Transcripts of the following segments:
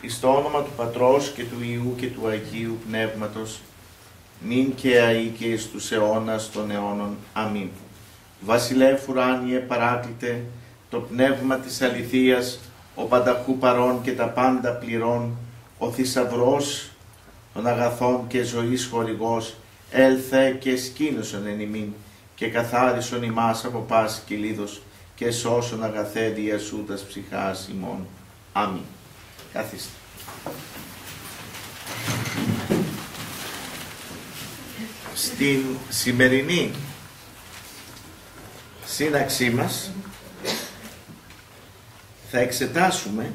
εις το όνομα του Πατρός και του Ιού και του Αγίου Πνεύματος, νυν και αεί και εις τους αιώνας των αιώνων. Αμήν. Βασιλεύ ουράνιε παράκλητε, το πνεύμα της αληθείας, ο πανταχού παρών και τα πάντα πληρών, ο θησαυρός των αγαθών και ζωής χορηγός, έλθε και σκήνωσον εν ημίν, και καθάρισον ημάς από πάση κυλίδος, και σώσον αγαθέ διασούτας ψυχάς ημών. Αμήν. Καθίστε. Στην σημερινή σύναξή μας θα εξετάσουμε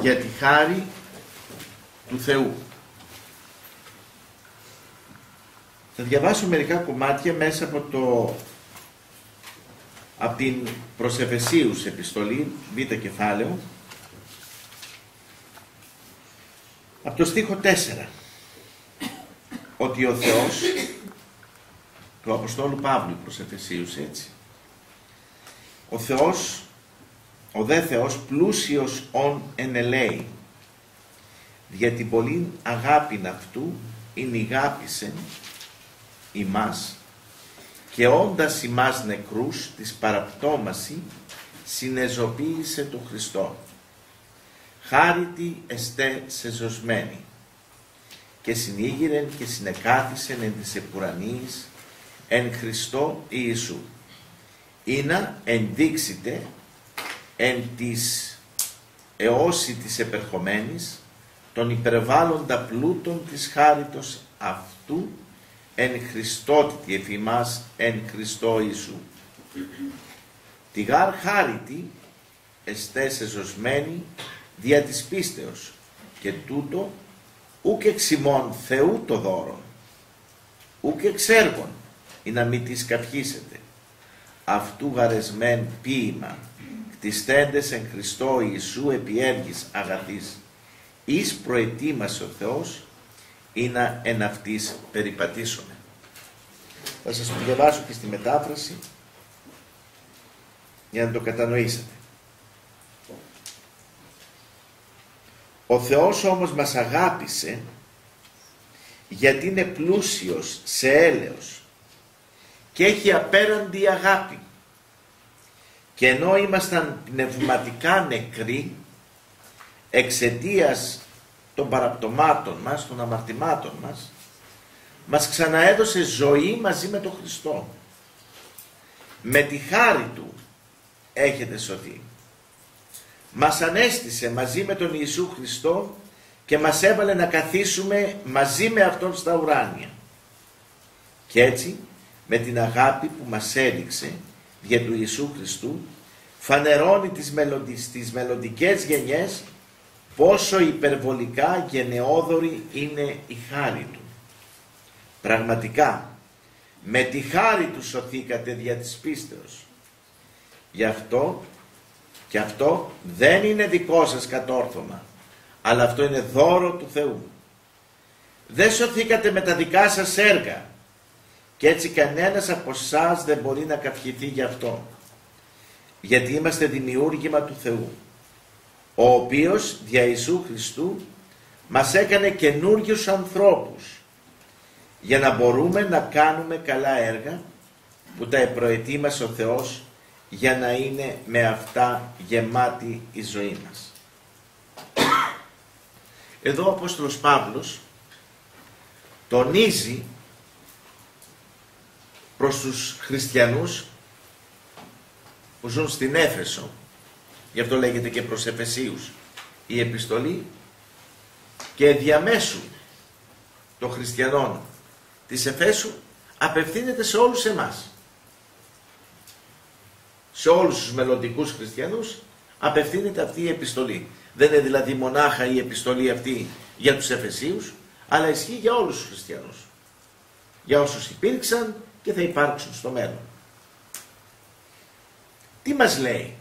για τη χάρη του Θεού. Θα διαβάσω μερικά κομμάτια μέσα από το από την προς επιστολή, β' κεφάλαιο, από το στίχο 4, ότι ο Θεός, του Αποστόλου Παύλου προς Εφεσίους, έτσι, ο Θεός, ο δε Θεός πλούσιος ον ενελέει, δια την πολύ αγάπη αυτού, είναι αγάπησε ημάς και όντας ημάς νεκρούς της παραπτώμαση συνεζοποίησε το Χριστό. Χάρητη εστέ σε ζωσμένη και συνήγηρεν και συνεκάθισεν εν της επουρανής εν Χριστό Ιησού. Ήνα ενδείξετε εν της εώση της επερχομένης των υπερβάλλοντα πλούτων της χάριτος αυτού εν Χριστότητη εφημάς εν Χριστό Ιησού. Τη γάρ χάριτη εστέσε ζωσμένη δια της πίστεως και τούτο ούκ εξημών Θεού το δώρο, ούκ εξέργων ή να μην τις καπιήσετε. Αυτού γαρεσμέν ποίημα κτιστέντες εν Χριστό Ιησού επιέργης αγαθής εις προετοίμασε ο Θεός ή να εν αυτής περιπατήσουμε. Θα σας το διαβάσω και στη μετάφραση για να το κατανοήσετε. Ο Θεός όμως μας αγάπησε γιατί είναι πλούσιος σε έλεος και έχει απέραντη αγάπη. Και ενώ ήμασταν πνευματικά νεκροί εξαιτίας των παραπτωμάτων μας, των αμαρτημάτων μας, μας ξαναέδωσε ζωή μαζί με τον Χριστό. Με τη χάρη Του έχετε σωθεί. Μας ανέστησε μαζί με τον Ιησού Χριστό και μας έβαλε να καθίσουμε μαζί με Αυτόν στα ουράνια. Και έτσι με την αγάπη που μας έδειξε για του Ιησού Χριστού φανερώνει τις, μελλοντικές, τις μελλοντικές γενιές πόσο υπερβολικά γενναιόδορη είναι η χάρη Του. Πραγματικά, με τη χάρη Του σωθήκατε δια της πίστεως. Γι' αυτό και αυτό δεν είναι δικό σας κατόρθωμα, αλλά αυτό είναι δώρο του Θεού. Δεν σωθήκατε με τα δικά σας έργα και έτσι κανένας από εσάς δεν μπορεί να καυχηθεί γι' αυτό. Γιατί είμαστε δημιούργημα του Θεού ο οποίος δια Ιησού Χριστού μας έκανε καινούριου ανθρώπους για να μπορούμε να κάνουμε καλά έργα που τα προετοίμασε ο Θεός για να είναι με αυτά γεμάτη η ζωή μας. Εδώ ο Απόστολος Παύλος τονίζει προς τους χριστιανούς που ζουν στην Έφεσο Γι' αυτό λέγεται και προς Εφεσίους η επιστολή και διαμέσου των χριστιανών της Εφέσου απευθύνεται σε όλους εμάς. Σε όλους τους μελλοντικούς χριστιανούς απευθύνεται αυτή η επιστολή. Δεν είναι δηλαδή μονάχα η επιστολή αυτή για τους Εφεσίους, αλλά ισχύει για όλους τους χριστιανούς. Για όσους υπήρξαν και θα υπάρξουν στο μέλλον. Τι μας λέει;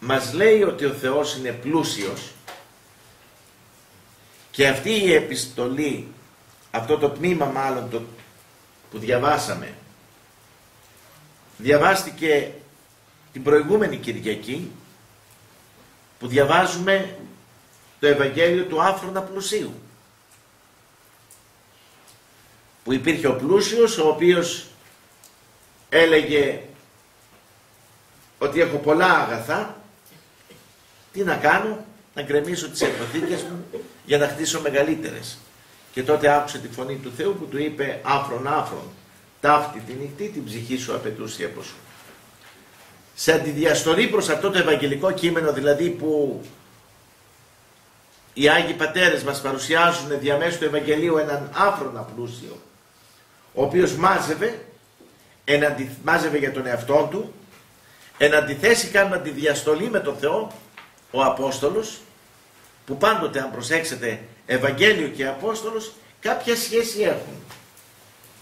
Μας λέει ότι ο Θεός είναι πλούσιος και αυτή η επιστολή, αυτό το τμήμα μάλλον το, που διαβάσαμε, διαβάστηκε την προηγούμενη Κυριακή που διαβάζουμε το Ευαγγέλιο του άφρονα πλουσίου. Που υπήρχε ο πλούσιος ο οποίος έλεγε ότι έχω πολλά αγαθά, τι να κάνω, να γκρεμίσω τις εκδοθήκες μου για να χτίσω μεγαλύτερες. Και τότε άκουσε τη φωνή του Θεού που του είπε άφρον άφρον, ταύτη τη νυχτή την ψυχή σου απαιτούσε από σου. Σε αντιδιαστορή προς αυτό το ευαγγελικό κείμενο δηλαδή που οι Άγιοι Πατέρες μας παρουσιάζουν διαμέσου του Ευαγγελίου έναν άφρονα πλούσιο, ο οποίος μάζευε, εναντι, μάζευε για τον εαυτό του, εν αντιθέσει κάνουν τη διαστολή με τον Θεό, ο Απόστολος, που πάντοτε αν προσέξετε Ευαγγέλιο και Απόστολος κάποια σχέση έχουν.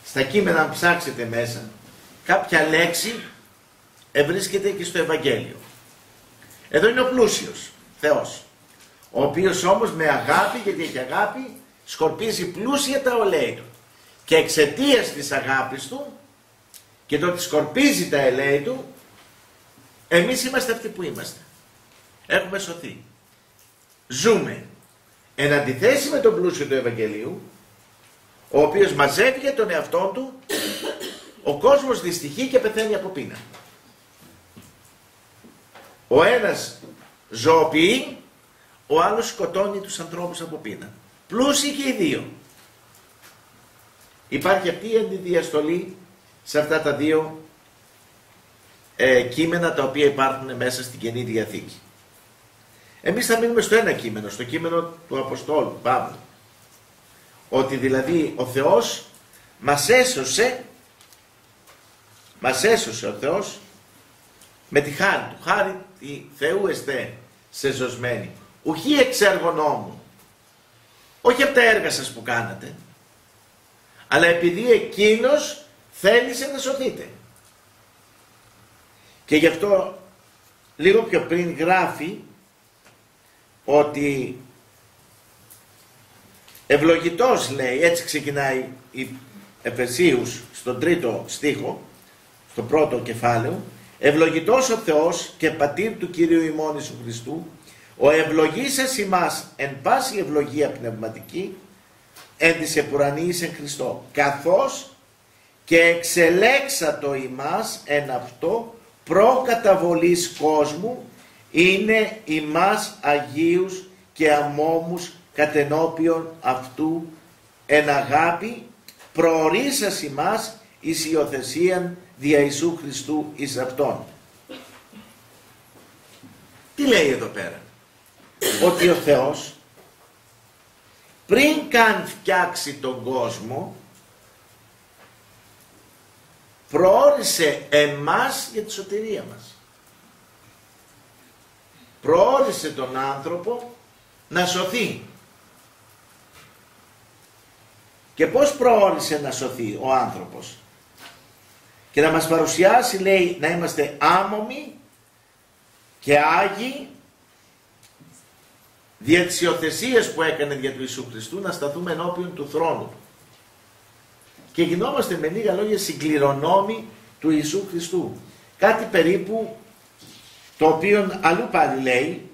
Στα κείμενα αν ψάξετε μέσα κάποια λέξη ευρίσκεται και στο Ευαγγέλιο. Εδώ είναι ο πλούσιος Θεός ο οποίος όμως με αγάπη, γιατί έχει αγάπη, σκορπίζει πλούσια τα ολέη του. Και εξαιτίας της αγάπης του και το ότι σκορπίζει τα ελέη του, εμείς είμαστε αυτοί που είμαστε. Έχουμε σωθεί. Ζούμε εν αντιθέσει με τον πλούσιο του Ευαγγελίου, ο οποίος μαζεύει για τον εαυτό του, ο κόσμος δυστυχεί και πεθαίνει από πείνα. Ο ένας ζωοποιεί, ο άλλος σκοτώνει τους ανθρώπους από πείνα. Πλούσιοι και οι δύο. Υπάρχει αυτή η αντιδιαστολή σε αυτά τα δύο ε, κείμενα τα οποία υπάρχουν μέσα στην Καινή Διαθήκη. Εμείς θα μείνουμε στο ένα κείμενο, στο κείμενο του Αποστόλου Παύλου. Ότι δηλαδή ο Θεός μας έσωσε, μας έσωσε ο Θεός με τη χάρη του. Χάρη τη Θεού εστέ σε ζωσμένη. Ουχή εξ έργων Όχι από τα έργα σας που κάνατε. Αλλά επειδή εκείνος θέλησε να σωθείτε. Και γι' αυτό λίγο πιο πριν γράφει ότι ευλογητός λέει, έτσι ξεκινάει η Εφεσίους στον τρίτο στίχο, στο πρώτο κεφάλαιο, ευλογητός ο Θεός και πατήρ του Κυρίου ημών Ιησού Χριστού, ο ευλογήσας ημάς εν πάση ευλογία πνευματική, εν της επουρανής εν Χριστώ, καθώς και εξελέξατο ημάς εν αυτό προκαταβολής κόσμου είναι ημάς Αγίους και αμόμους κατενόπιον αυτού εν αγάπη προορίσας ημάς εις υιοθεσίαν δια Ιησού Χριστού εις αυτόν. Τι λέει εδώ πέρα; Ότι ο Θεός πριν καν φτιάξει τον κόσμο προόρισε εμάς για τη σωτηρία μας προώθησε τον άνθρωπο να σωθεί. Και πώς προώθησε να σωθεί ο άνθρωπος. Και να μας παρουσιάσει λέει να είμαστε άμομοι και άγιοι δια τις που έκανε για του Ιησού Χριστού να σταθούμε ενώπιον του θρόνου του. Και γινόμαστε με λίγα λόγια συγκληρονόμοι του Ιησού Χριστού. Κάτι περίπου το οποίο αλλού πάλι λέει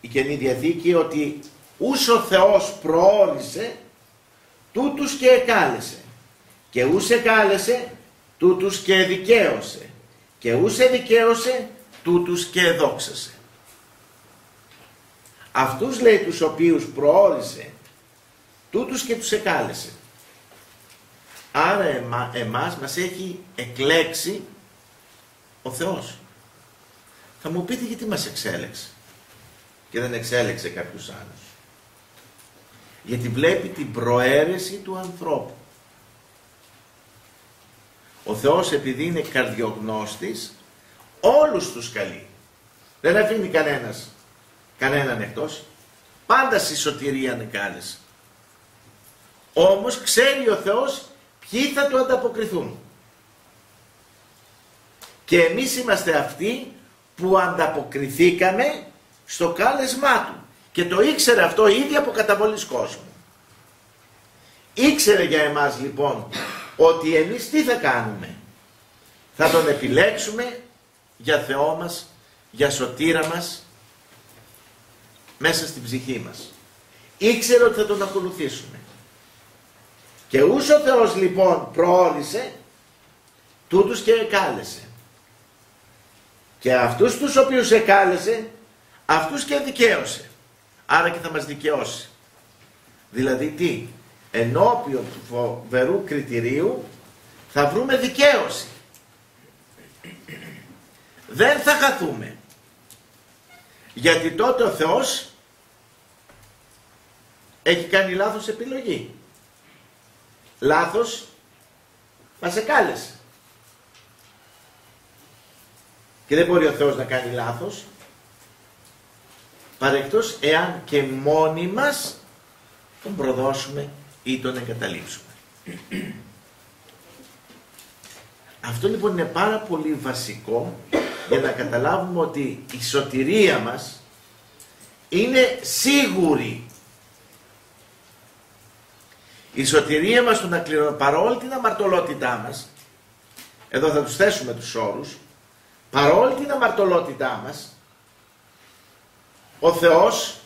η Καινή Διαθήκη ότι ούς ο Θεός προόρισε τούτους και εκάλεσε και ούς εκάλεσε τούτους και δικαίωσε και ούς δικαίωσε τούτους και δόξασε. Αυτούς λέει τους οποίους προόρισε τούτους και τους εκάλεσε. Άρα εμά, εμάς μας έχει εκλέξει ο Θεός. Θα μου πείτε γιατί μας εξέλεξε και δεν εξέλεξε κάποιους άλλους. Γιατί βλέπει την προαίρεση του ανθρώπου. Ο Θεός επειδή είναι καρδιογνώστης, όλους τους καλεί. Δεν αφήνει κανένας, κανέναν εκτός. Πάντα στη σωτηρία κάλεσε. Όμως ξέρει ο Θεός ποιοι θα του ανταποκριθούν. Και εμείς είμαστε αυτοί που ανταποκριθήκαμε στο κάλεσμά του. Και το ήξερε αυτό ήδη από καταβολής κόσμου. Ήξερε για εμάς λοιπόν ότι εμείς τι θα κάνουμε. Θα τον επιλέξουμε για Θεό μας, για σωτήρα μας μέσα στην ψυχή μας. Ήξερε ότι θα τον ακολουθήσουμε. Και ούς ο Θεός λοιπόν προώρισε, τούτους και εκάλεσε. Και αυτούς τους οποίους εκάλεσε, αυτούς και δικαίωσε. Άρα και θα μας δικαιώσει. Δηλαδή τι, ενώπιον του φοβερού κριτηρίου θα βρούμε δικαίωση. Δεν θα χαθούμε. Γιατί τότε ο Θεός έχει κάνει λάθος επιλογή. Λάθος μας εκάλεσε. Και δεν μπορεί ο Θεός να κάνει λάθος παρεκτός εάν και μόνοι μας τον προδώσουμε ή τον εγκαταλείψουμε. Αυτό λοιπόν είναι πάρα πολύ βασικό για να καταλάβουμε ότι η σωτηρία μας είναι σίγουρη. Η σωτηρία μας του να κληρώνουμε παρόλη την αμαρτωλότητά μας, εδώ θα τους θέσουμε τους όρους, παρόλη την αμαρτωλότητά μας, ο Θεός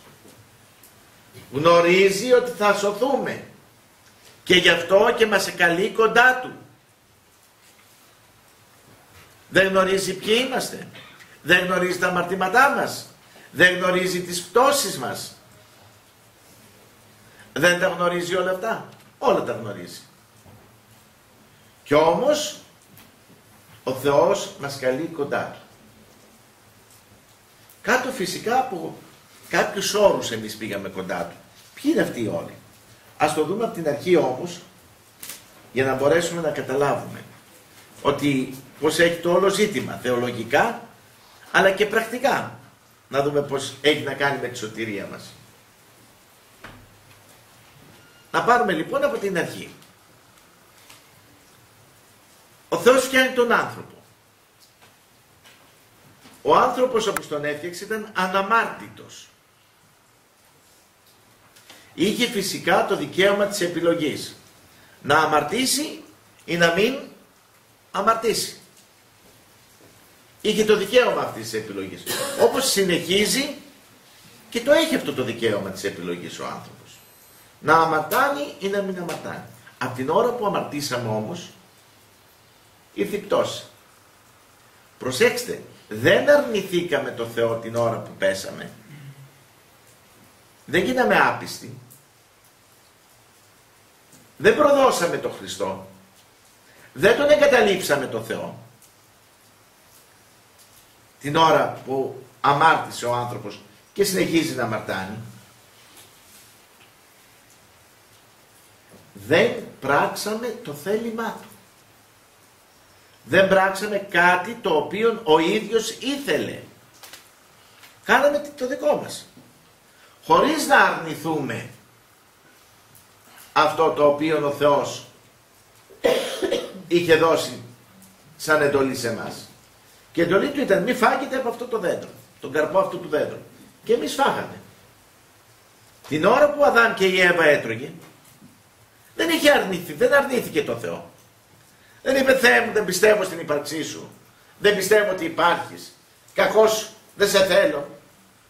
γνωρίζει ότι θα σωθούμε και γι' αυτό και μας εκαλεί κοντά Του. Δεν γνωρίζει ποιοι είμαστε. Δεν γνωρίζει τα αμαρτήματά μας. Δεν γνωρίζει τις πτώσεις μας. Δεν τα γνωρίζει όλα αυτά. Όλα τα γνωρίζει. Κι όμως ο Θεός μας καλεί κοντά Του. Κάτω φυσικά από κάποιους όρους εμείς πήγαμε κοντά Του. Ποιοι είναι αυτοί οι όροι; Ας το δούμε από την αρχή όμως για να μπορέσουμε να καταλάβουμε ότι πώς έχει το όλο ζήτημα θεολογικά αλλά και πρακτικά. Να δούμε πώς έχει να κάνει με τη σωτηρία μας. Να πάρουμε λοιπόν από την αρχή. Ο Θεός φτιάχνει τον άνθρωπο. Ο άνθρωπος όπως τον έφτιαξε ήταν αναμάρτητος. Είχε φυσικά το δικαίωμα της επιλογής. Να αμαρτήσει ή να μην αμαρτήσει. Είχε το δικαίωμα αυτής της επιλογής. Όπως συνεχίζει και το έχει αυτό το δικαίωμα της επιλογής ο άνθρωπος. Να αμαρτάνει ή να μην αμαρτάνει. Από την ώρα που αμαρτήσαμε όμως ήρθε η πτώση. Προσέξτε, δεν αρνηθήκαμε το Θεό την ώρα που πέσαμε. Δεν γίναμε άπιστοι. Δεν προδώσαμε τον Χριστό. Δεν τον εγκαταλείψαμε τον Θεό. Την ώρα που αμάρτησε ο άνθρωπος και συνεχίζει να αμαρτάνει. Δεν πράξαμε το θέλημά του. Δεν πράξαμε κάτι το οποίο ο ίδιος ήθελε. Κάναμε το δικό μας. Χωρίς να αρνηθούμε αυτό το οποίο ο Θεός είχε δώσει σαν εντολή σε εμάς. Και η εντολή του ήταν μη φάγετε από αυτό το δέντρο, τον καρπό αυτού του δέντρου. Και εμείς φάγαμε. Την ώρα που ο Αδάμ και η Εύα έτρωγε, δεν είχε αρνηθεί, δεν αρνήθηκε το Θεό. Δεν είπε Θεέ μου δεν πιστεύω στην ύπαρξή σου. Δεν πιστεύω ότι υπάρχεις. Κακός δεν σε θέλω.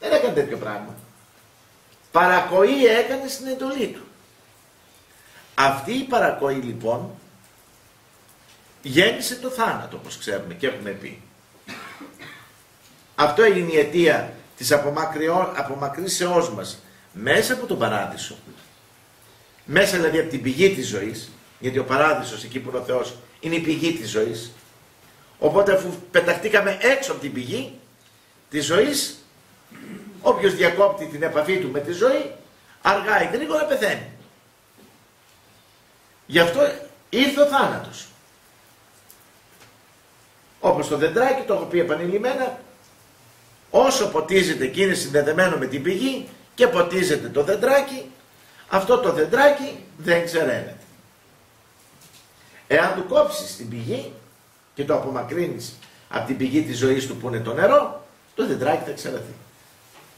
Δεν έκανε τέτοιο πράγμα. Παρακοή έκανε στην εντολή του. Αυτή η παρακοή λοιπόν γέννησε το θάνατο όπως ξέρουμε και έχουμε πει. Αυτό έγινε η αιτία της απομακρύσεώς μας μέσα από τον παράδεισο. Μέσα δηλαδή από την πηγή της ζωής, γιατί ο παράδεισος εκεί που είναι ο Θεός είναι η πηγή της ζωής. Οπότε αφού πεταχτήκαμε έξω από την πηγή της ζωής, όποιος διακόπτει την επαφή του με τη ζωή, αργά ή γρήγορα πεθαίνει. Γι' αυτό ήρθε ο θάνατος. Όπως το δεντράκι, το έχω πει επανειλημμένα, όσο ποτίζεται και είναι συνδεδεμένο με την πηγή και ποτίζεται το δεντράκι, αυτό το δεντράκι δεν ξεραίνεται. Εάν του κόψεις την πηγή και το απομακρύνεις από την πηγή της ζωής του που είναι το νερό, το δεντράκι θα ξεραθεί.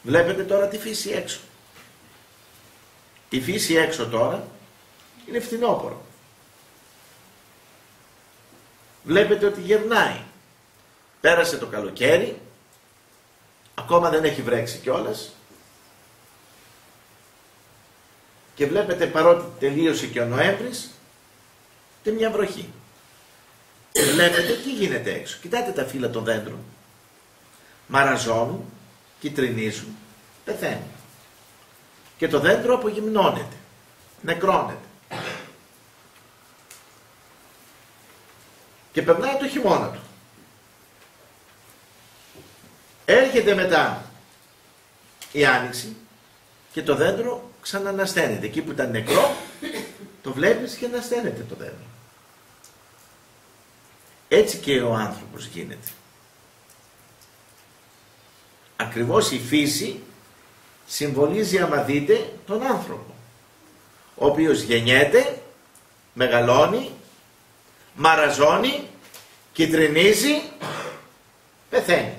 Βλέπετε τώρα τη φύση έξω. Η φύση έξω τώρα είναι φθινόπωρο. Βλέπετε ότι γερνάει. Πέρασε το καλοκαίρι, ακόμα δεν έχει βρέξει κιόλας. και βλέπετε παρότι τελείωσε και ο Νοέμβρης, και μια βροχή. Και βλέπετε τι γίνεται έξω. Κοιτάτε τα φύλλα των δέντρων. Μαραζώνουν, κυτρινίζουν, πεθαίνουν. Και το δέντρο απογυμνώνεται, νεκρώνεται. Και περνάει το χειμώνα του. Έρχεται μετά η άνοιξη και το δέντρο ξανανασταίνεται. Εκεί που ήταν νεκρό, το βλέπεις και ανασταίνεται το δέντρο. Έτσι και ο άνθρωπος γίνεται. Ακριβώς η φύση συμβολίζει άμα δείτε τον άνθρωπο. Ο οποίος γεννιέται, μεγαλώνει, μαραζώνει, κυτρινίζει, πεθαίνει.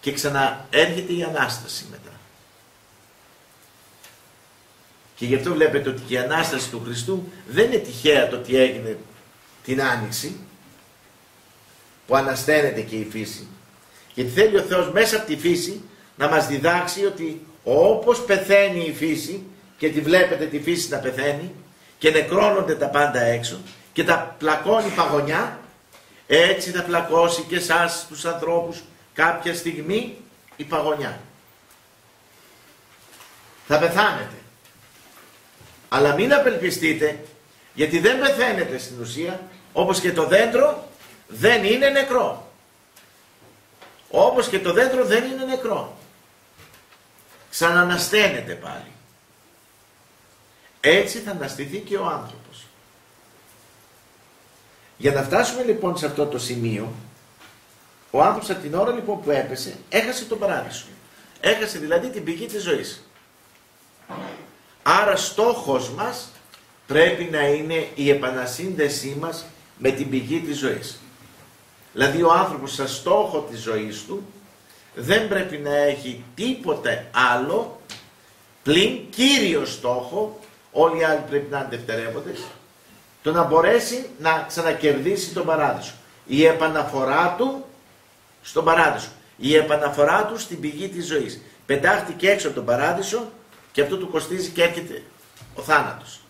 Και ξαναέρχεται η Ανάσταση μετά. Και γι' αυτό βλέπετε ότι η Ανάσταση του Χριστού δεν είναι τυχαία το ότι έγινε την Άνοιξη, που ανασταίνεται και η φύση. Γιατί θέλει ο Θεός μέσα από τη φύση να μας διδάξει ότι όπως πεθαίνει η φύση και τη βλέπετε τη φύση να πεθαίνει και νεκρώνονται τα πάντα έξω και τα πλακώνει παγωνιά, έτσι θα πλακώσει και εσάς τους ανθρώπους κάποια στιγμή η παγωνιά. Θα πεθάνετε. Αλλά μην απελπιστείτε γιατί δεν πεθαίνετε στην ουσία όπως και το δέντρο δεν είναι νεκρό. Όπως και το δέντρο δεν είναι νεκρό. Ξανανασταίνεται πάλι. Έτσι θα αναστηθεί και ο άνθρωπος. Για να φτάσουμε λοιπόν σε αυτό το σημείο, ο άνθρωπος από την ώρα λοιπόν που έπεσε, έχασε τον παράδεισο. Έχασε δηλαδή την πηγή της ζωής. Άρα στόχος μας πρέπει να είναι η επανασύνδεσή μας με την πηγή της ζωής. Δηλαδή ο άνθρωπος σαν στόχο της ζωής του δεν πρέπει να έχει τίποτε άλλο πλην κύριο στόχο, όλοι οι άλλοι πρέπει να είναι δευτερεύοντες, το να μπορέσει να ξανακερδίσει τον παράδεισο. Η επαναφορά του στον παράδεισο. Η επαναφορά του στην πηγή της ζωής. Πετάχτηκε έξω από τον παράδεισο και αυτό του κοστίζει και έρχεται ο θάνατος.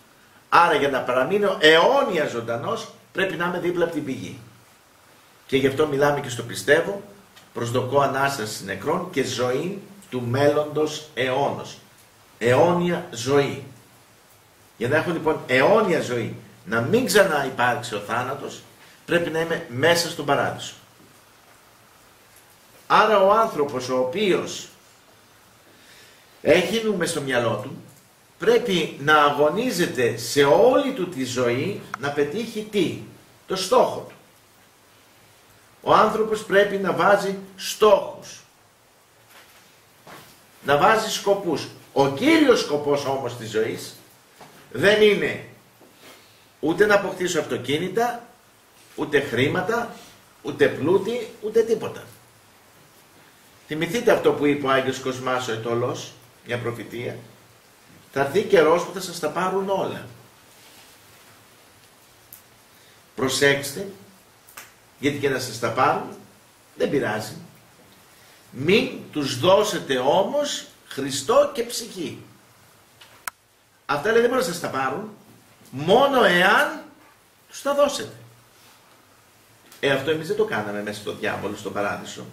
Άρα για να παραμείνω αιώνια ζωντανός πρέπει να είμαι δίπλα από την πηγή. Και γι' αυτό μιλάμε και στο πιστεύω, προσδοκώ Ανάστασης νεκρών και ζωή του μέλλοντος αιώνος. Αιώνια ζωή. Για να έχω λοιπόν αιώνια ζωή, να μην ξανά υπάρξει ο θάνατος, πρέπει να είμαι μέσα στον παράδεισο. Άρα ο άνθρωπος ο οποίος έχει νου στο μυαλό του, πρέπει να αγωνίζεται σε όλη του τη ζωή να πετύχει τι, το στόχο του. Ο άνθρωπος πρέπει να βάζει στόχους, να βάζει σκοπούς. Ο κύριος σκοπός όμως της ζωής δεν είναι ούτε να αποκτήσω αυτοκίνητα, ούτε χρήματα, ούτε πλούτη, ούτε τίποτα. Θυμηθείτε αυτό που είπε ο Άγιος Κοσμάς ο Ετωλός, μια προφητεία, θα έρθει καιρός που θα σας τα πάρουν όλα. Προσέξτε, γιατί και να σας τα πάρουν δεν πειράζει. Μην τους δώσετε όμως Χριστό και ψυχή. Αυτά λέει δεν μπορούν να σας τα πάρουν, μόνο εάν τους τα δώσετε. Ε, αυτό εμείς δεν το κάναμε μέσα στο διάβολο, στον παράδεισο.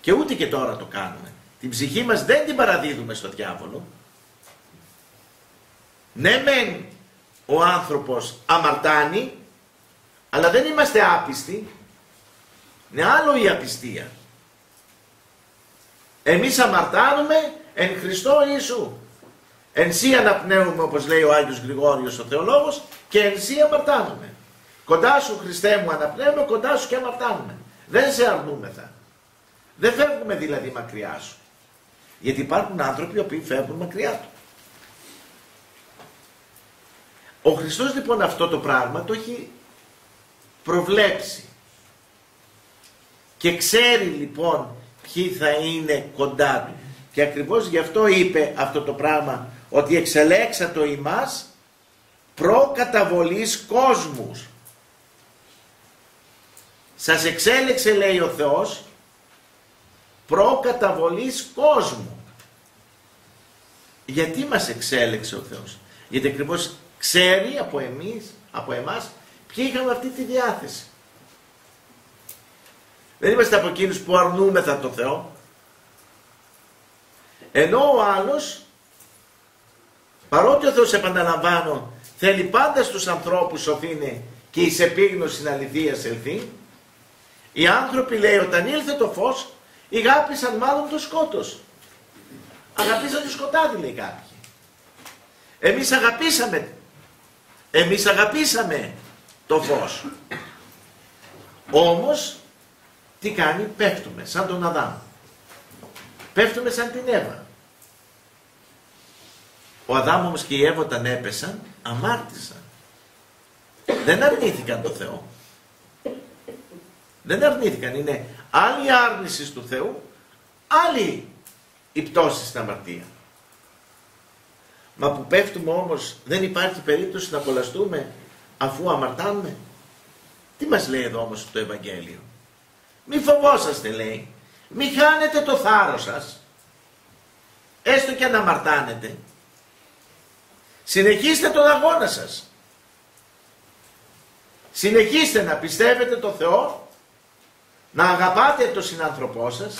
Και ούτε και τώρα το κάνουμε. Την ψυχή μας δεν την παραδίδουμε στο διάβολο. Ναι μεν ο άνθρωπος αμαρτάνει, αλλά δεν είμαστε άπιστοι. Είναι άλλο η απιστία. Εμείς αμαρτάνουμε εν Χριστώ Ιησού. Εν σύ αναπνέουμε όπως λέει ο Άγιος Γρηγόριος ο θεολόγος και εν σύ αμαρτάνουμε. Κοντά σου Χριστέ μου αναπνέουμε, κοντά σου και αμαρτάνουμε. Δεν σε αρνούμεθα. Δεν φεύγουμε δηλαδή μακριά σου. Γιατί υπάρχουν άνθρωποι οι οποίοι φεύγουν μακριά του. Ο Χριστός λοιπόν αυτό το πράγμα το έχει προβλέψει. Και ξέρει λοιπόν ποιοι θα είναι κοντά του. Και ακριβώς γι' αυτό είπε αυτό το πράγμα ότι εξελέξα το ημάς προκαταβολής κόσμους. Σας εξέλεξε λέει ο Θεός προκαταβολής κόσμου. Γιατί μας εξέλεξε ο Θεός; Γιατί ακριβώς ξέρει από εμείς, από εμάς, ποιοι είχαμε αυτή τη διάθεση. Δεν είμαστε από εκείνους που αρνούμεθα το Θεό. Ενώ ο άλλος, παρότι ο Θεός επαναλαμβάνω, θέλει πάντα στους ανθρώπους σωθήνε και εις επίγνωση αληθείας ελθεί, οι άνθρωποι λέει όταν ήλθε το φως, ηγάπησαν μάλλον το σκότος. Αγαπήσαν το σκοτάδι λέει κάποιοι. Εμείς αγαπήσαμε, εμείς αγαπήσαμε το φως. Όμως, τι κάνει, πέφτουμε σαν τον Αδάμ. Πέφτουμε σαν την Εύα. Ο Αδάμ όμως και η Εύα όταν έπεσαν, αμάρτησαν. Δεν αρνήθηκαν το Θεό. Δεν αρνήθηκαν. Είναι άλλη άρνηση του Θεού, άλλη η πτώση στην αμαρτία. Μα που πέφτουμε όμως δεν υπάρχει περίπτωση να κολλαστούμε αφού αμαρτάνουμε; Τι μας λέει εδώ όμως το Ευαγγέλιο; Μη φοβόσαστε λέει. Μη χάνετε το θάρρος σας. Έστω και αν αμαρτάνετε. Συνεχίστε τον αγώνα σας. Συνεχίστε να πιστεύετε το Θεό, να αγαπάτε τον συνάνθρωπό σας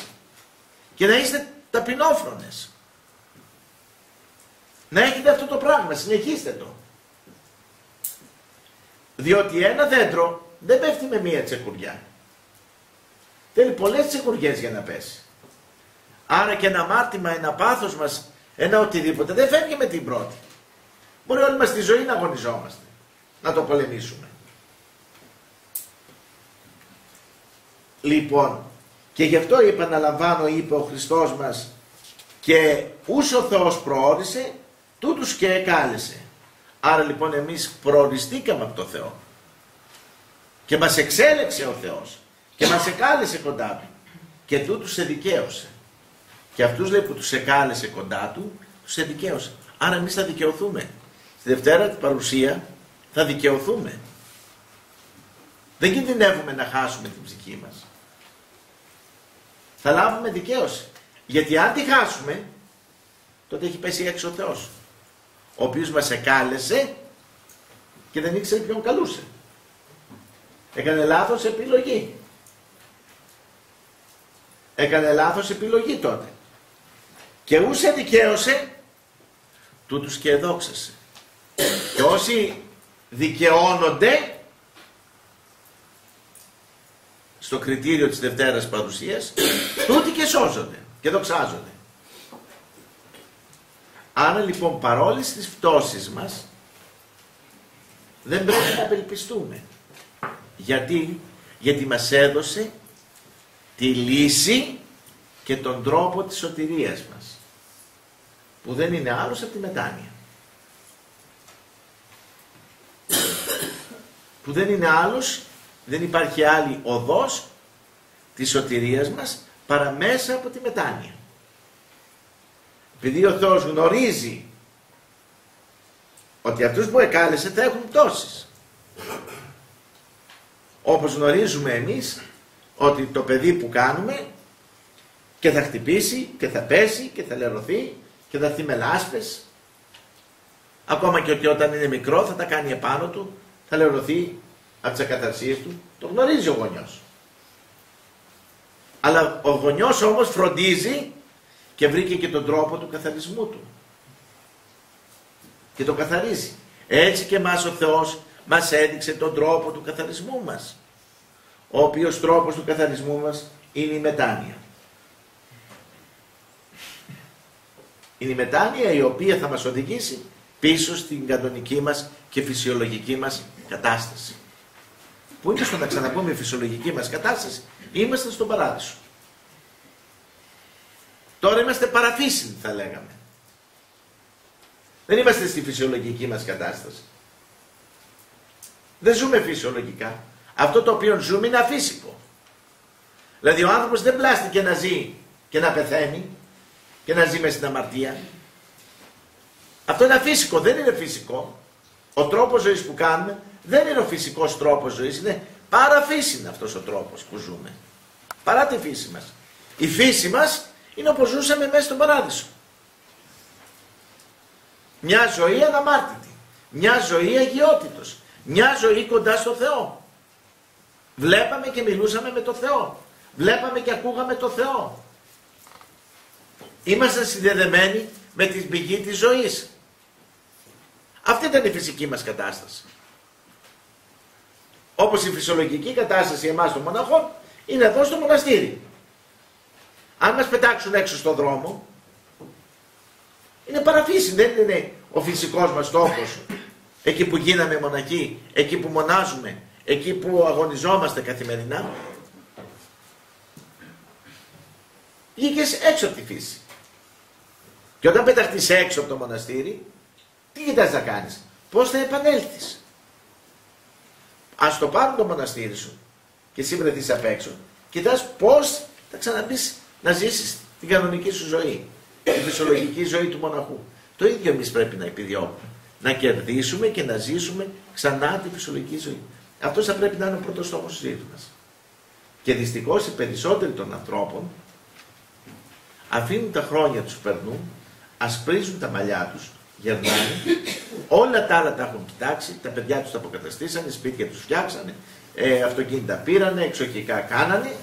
και να είστε ταπεινόφρονες. Να έχετε αυτό το πράγμα, συνεχίστε το. Διότι ένα δέντρο δεν πέφτει με μία τσεκουριά. Θέλει πολλές τσεκουριές για να πέσει. Άρα και ένα μάρτυμα, ένα πάθος μας, ένα οτιδήποτε δεν φεύγει με την πρώτη. Μπορεί όλη μας τη ζωή να αγωνιζόμαστε, να το πολεμήσουμε. Λοιπόν, και γι' αυτό επαναλαμβάνω είπε ο Χριστός μας και ούσο Θεός προόρισε, τούτους και εκάλεσε. Άρα λοιπόν εμείς προοριστήκαμε από το Θεό και μας εξέλεξε ο Θεός και μας εκάλεσε κοντά Του και τούτους σε δικαίωσε. Και αυτούς λέει που τους εκάλεσε κοντά Του, τους σε δικαίωσε. Άρα εμείς θα δικαιωθούμε. Στη Δευτέρα την παρουσία θα δικαιωθούμε. Δεν κινδυνεύουμε να χάσουμε την ψυχή μας. Θα λάβουμε δικαίωση. Γιατί αν τη χάσουμε, τότε έχει πέσει έξω ο Θεός. Ο οποίος μας εκάλεσε και δεν ήξερε ποιον καλούσε. Έκανε λάθος επιλογή. Έκανε λάθος επιλογή τότε. Και ούσε δικαίωσε, τούτους και εδόξασε. Και όσοι δικαιώνονται στο κριτήριο της Δευτέρας Παρουσίας, τούτοι και σώζονται και δοξάζονται. Άρα λοιπόν παρόλες τις φτώσεις μας, δεν πρέπει να απελπιστούμε. Γιατί, γιατί μας έδωσε τη λύση και τον τρόπο της σωτηρίας μας, που δεν είναι άλλος από τη μετάνοια. που δεν είναι άλλος, δεν υπάρχει άλλη οδός της σωτηρίας μας παρά μέσα από τη μετάνοια. Επειδή ο Θεός γνωρίζει ότι αυτούς που εκάλεσε θα έχουν πτώσεις. Όπως γνωρίζουμε εμείς ότι το παιδί που κάνουμε και θα χτυπήσει και θα πέσει και θα λερωθεί και θα έρθει με λάσπες. Ακόμα και ότι όταν είναι μικρό θα τα κάνει επάνω του θα λερωθεί από τις ακαταρσίες του, το γνωρίζει ο γονιός. Αλλά ο γονιός όμως φροντίζει και βρήκε και τον τρόπο του καθαρισμού του. Και το καθαρίζει. Έτσι και μας ο Θεός μας έδειξε τον τρόπο του καθαρισμού μας. Ο οποίος τρόπος του καθαρισμού μας είναι η μετάνοια. Είναι η μετάνοια η οποία θα μας οδηγήσει πίσω στην κανονική μας και φυσιολογική μας κατάσταση. Που είναι στο να ξαναπούμε η φυσιολογική μας κατάσταση, είμαστε στον παράδεισο. Τώρα είμαστε παραφύσινοι θα λέγαμε. Δεν είμαστε στη φυσιολογική μας κατάσταση. Δεν ζούμε φυσιολογικά. Αυτό το οποίο ζούμε είναι αφύσικο. Δηλαδή ο άνθρωπος δεν πλάστηκε να ζει και να πεθαίνει και να ζει μέσα στην αμαρτία. Αυτό είναι αφύσικο, δεν είναι φυσικό. Ο τρόπος ζωής που κάνουμε δεν είναι ο φυσικός τρόπος ζωής, είναι παραφύση είναι αυτός ο τρόπος που ζούμε. Παρά τη φύση μας. Η φύση μας είναι όπως ζούσαμε μέσα στον παράδεισο. Μια ζωή αναμάρτητη. Μια ζωή αγιότητος. Μια ζωή κοντά στο Θεό. Βλέπαμε και μιλούσαμε με το Θεό. Βλέπαμε και ακούγαμε το Θεό. Είμαστε συνδεδεμένοι με την πηγή της ζωής. Αυτή ήταν η φυσική μας κατάσταση. Όπως η φυσιολογική κατάσταση εμάς των μοναχών είναι εδώ στο μοναστήρι. Αν μας πετάξουν έξω στον δρόμο, είναι παραφύση, δεν είναι ο φυσικός μας στόχος. Εκεί που γίναμε μοναχοί, εκεί που μονάζουμε, εκεί που αγωνιζόμαστε καθημερινά. Βγήκες έξω από τη φύση. Και όταν πεταχτείς έξω από το μοναστήρι, τι κοιτάς να κάνεις, πώς θα επανέλθεις; Ας το πάρουν το μοναστήρι σου και εσύ βρεθείς απ' έξω, κοιτάς πώς θα ξαναμπείς να ζήσεις την κανονική σου ζωή, τη φυσιολογική ζωή του μοναχού. Το ίδιο εμείς πρέπει να επιδιώκουμε. Να κερδίσουμε και να ζήσουμε ξανά τη φυσιολογική ζωή. Αυτός θα πρέπει να είναι ο πρώτος στόχος της ζωής μας. Και δυστυχώς οι περισσότεροι των ανθρώπων αφήνουν τα χρόνια τους περνούν, ασπρίζουν τα μαλλιά τους, γερνάνε, όλα τα άλλα τα έχουν κοιτάξει, τα παιδιά τους τα αποκαταστήσανε, σπίτια τους φτιάξανε, ε, αυτοκίνητα πήρανε, εξοχικά κάνανε.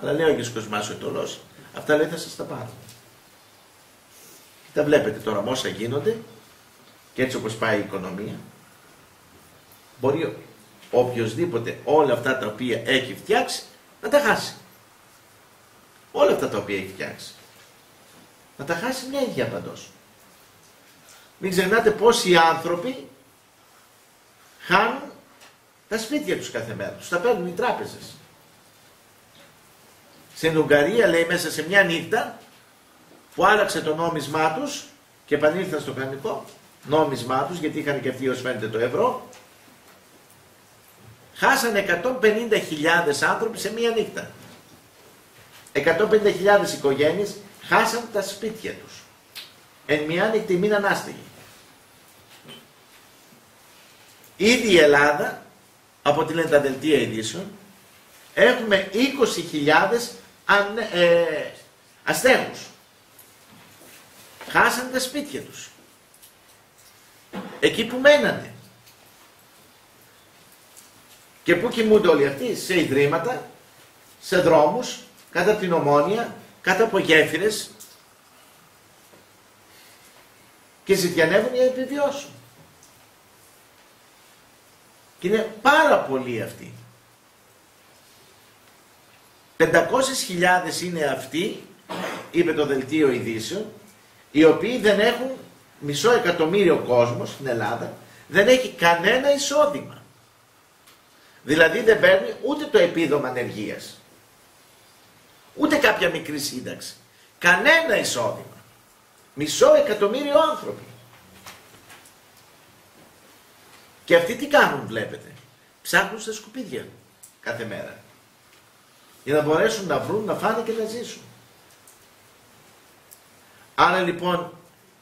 Αλλά λέει ο Άγιος Κοσμάς ο αυτά λέει θα σας τα πάρω. Τα βλέπετε τώρα με όσα γίνονται και έτσι όπως πάει η οικονομία, μπορεί οποιοδήποτε όλα αυτά τα οποία έχει φτιάξει να τα χάσει. Όλα αυτά τα οποία έχει φτιάξει. Να τα χάσει μια ίδια παντός. Μην ξεχνάτε πόσοι άνθρωποι χάνουν τα σπίτια τους κάθε μέρα. Τους τα παίρνουν οι τράπεζες. Στην Ουγγαρία λέει μέσα σε μια νύχτα που άλλαξε το νόμισμά τους και επανήλθαν στο κανονικό νόμισμά τους γιατί είχαν και αυτοί ως φαίνεται το ευρώ χάσανε 150.000 άνθρωποι σε μία νύχτα. 150.000 οικογένειες χάσαν τα σπίτια τους. Εν μία νύχτη μείναν άστεγοι. Ήδη η Ελλάδα, από ό,τι λένε τα δελτία ειδήσεων, έχουμε 20.000 αν, ε, αστέγους. Χάσαν τα σπίτια τους. Εκεί που μένανε. Και πού κοιμούνται όλοι αυτοί, σε ιδρύματα, σε δρόμους, κάτω από την ομόνια, κάτω από γέφυρες και ζητιανεύουν για να επιβιώσουν. Και είναι πάρα πολλοί αυτοί. 500.000 είναι αυτοί, είπε το δελτίο ειδήσεων, οι οποίοι δεν έχουν μισό εκατομμύριο κόσμος στην Ελλάδα, δεν έχει κανένα εισόδημα. Δηλαδή δεν παίρνει ούτε το επίδομα ανεργίας. Ούτε κάποια μικρή σύνταξη. Κανένα εισόδημα. Μισό εκατομμύριο άνθρωποι. Και αυτοί τι κάνουν βλέπετε. Ψάχνουν στα σκουπίδια κάθε μέρα. Για να μπορέσουν να βρουν, να φάνε και να ζήσουν. Άρα λοιπόν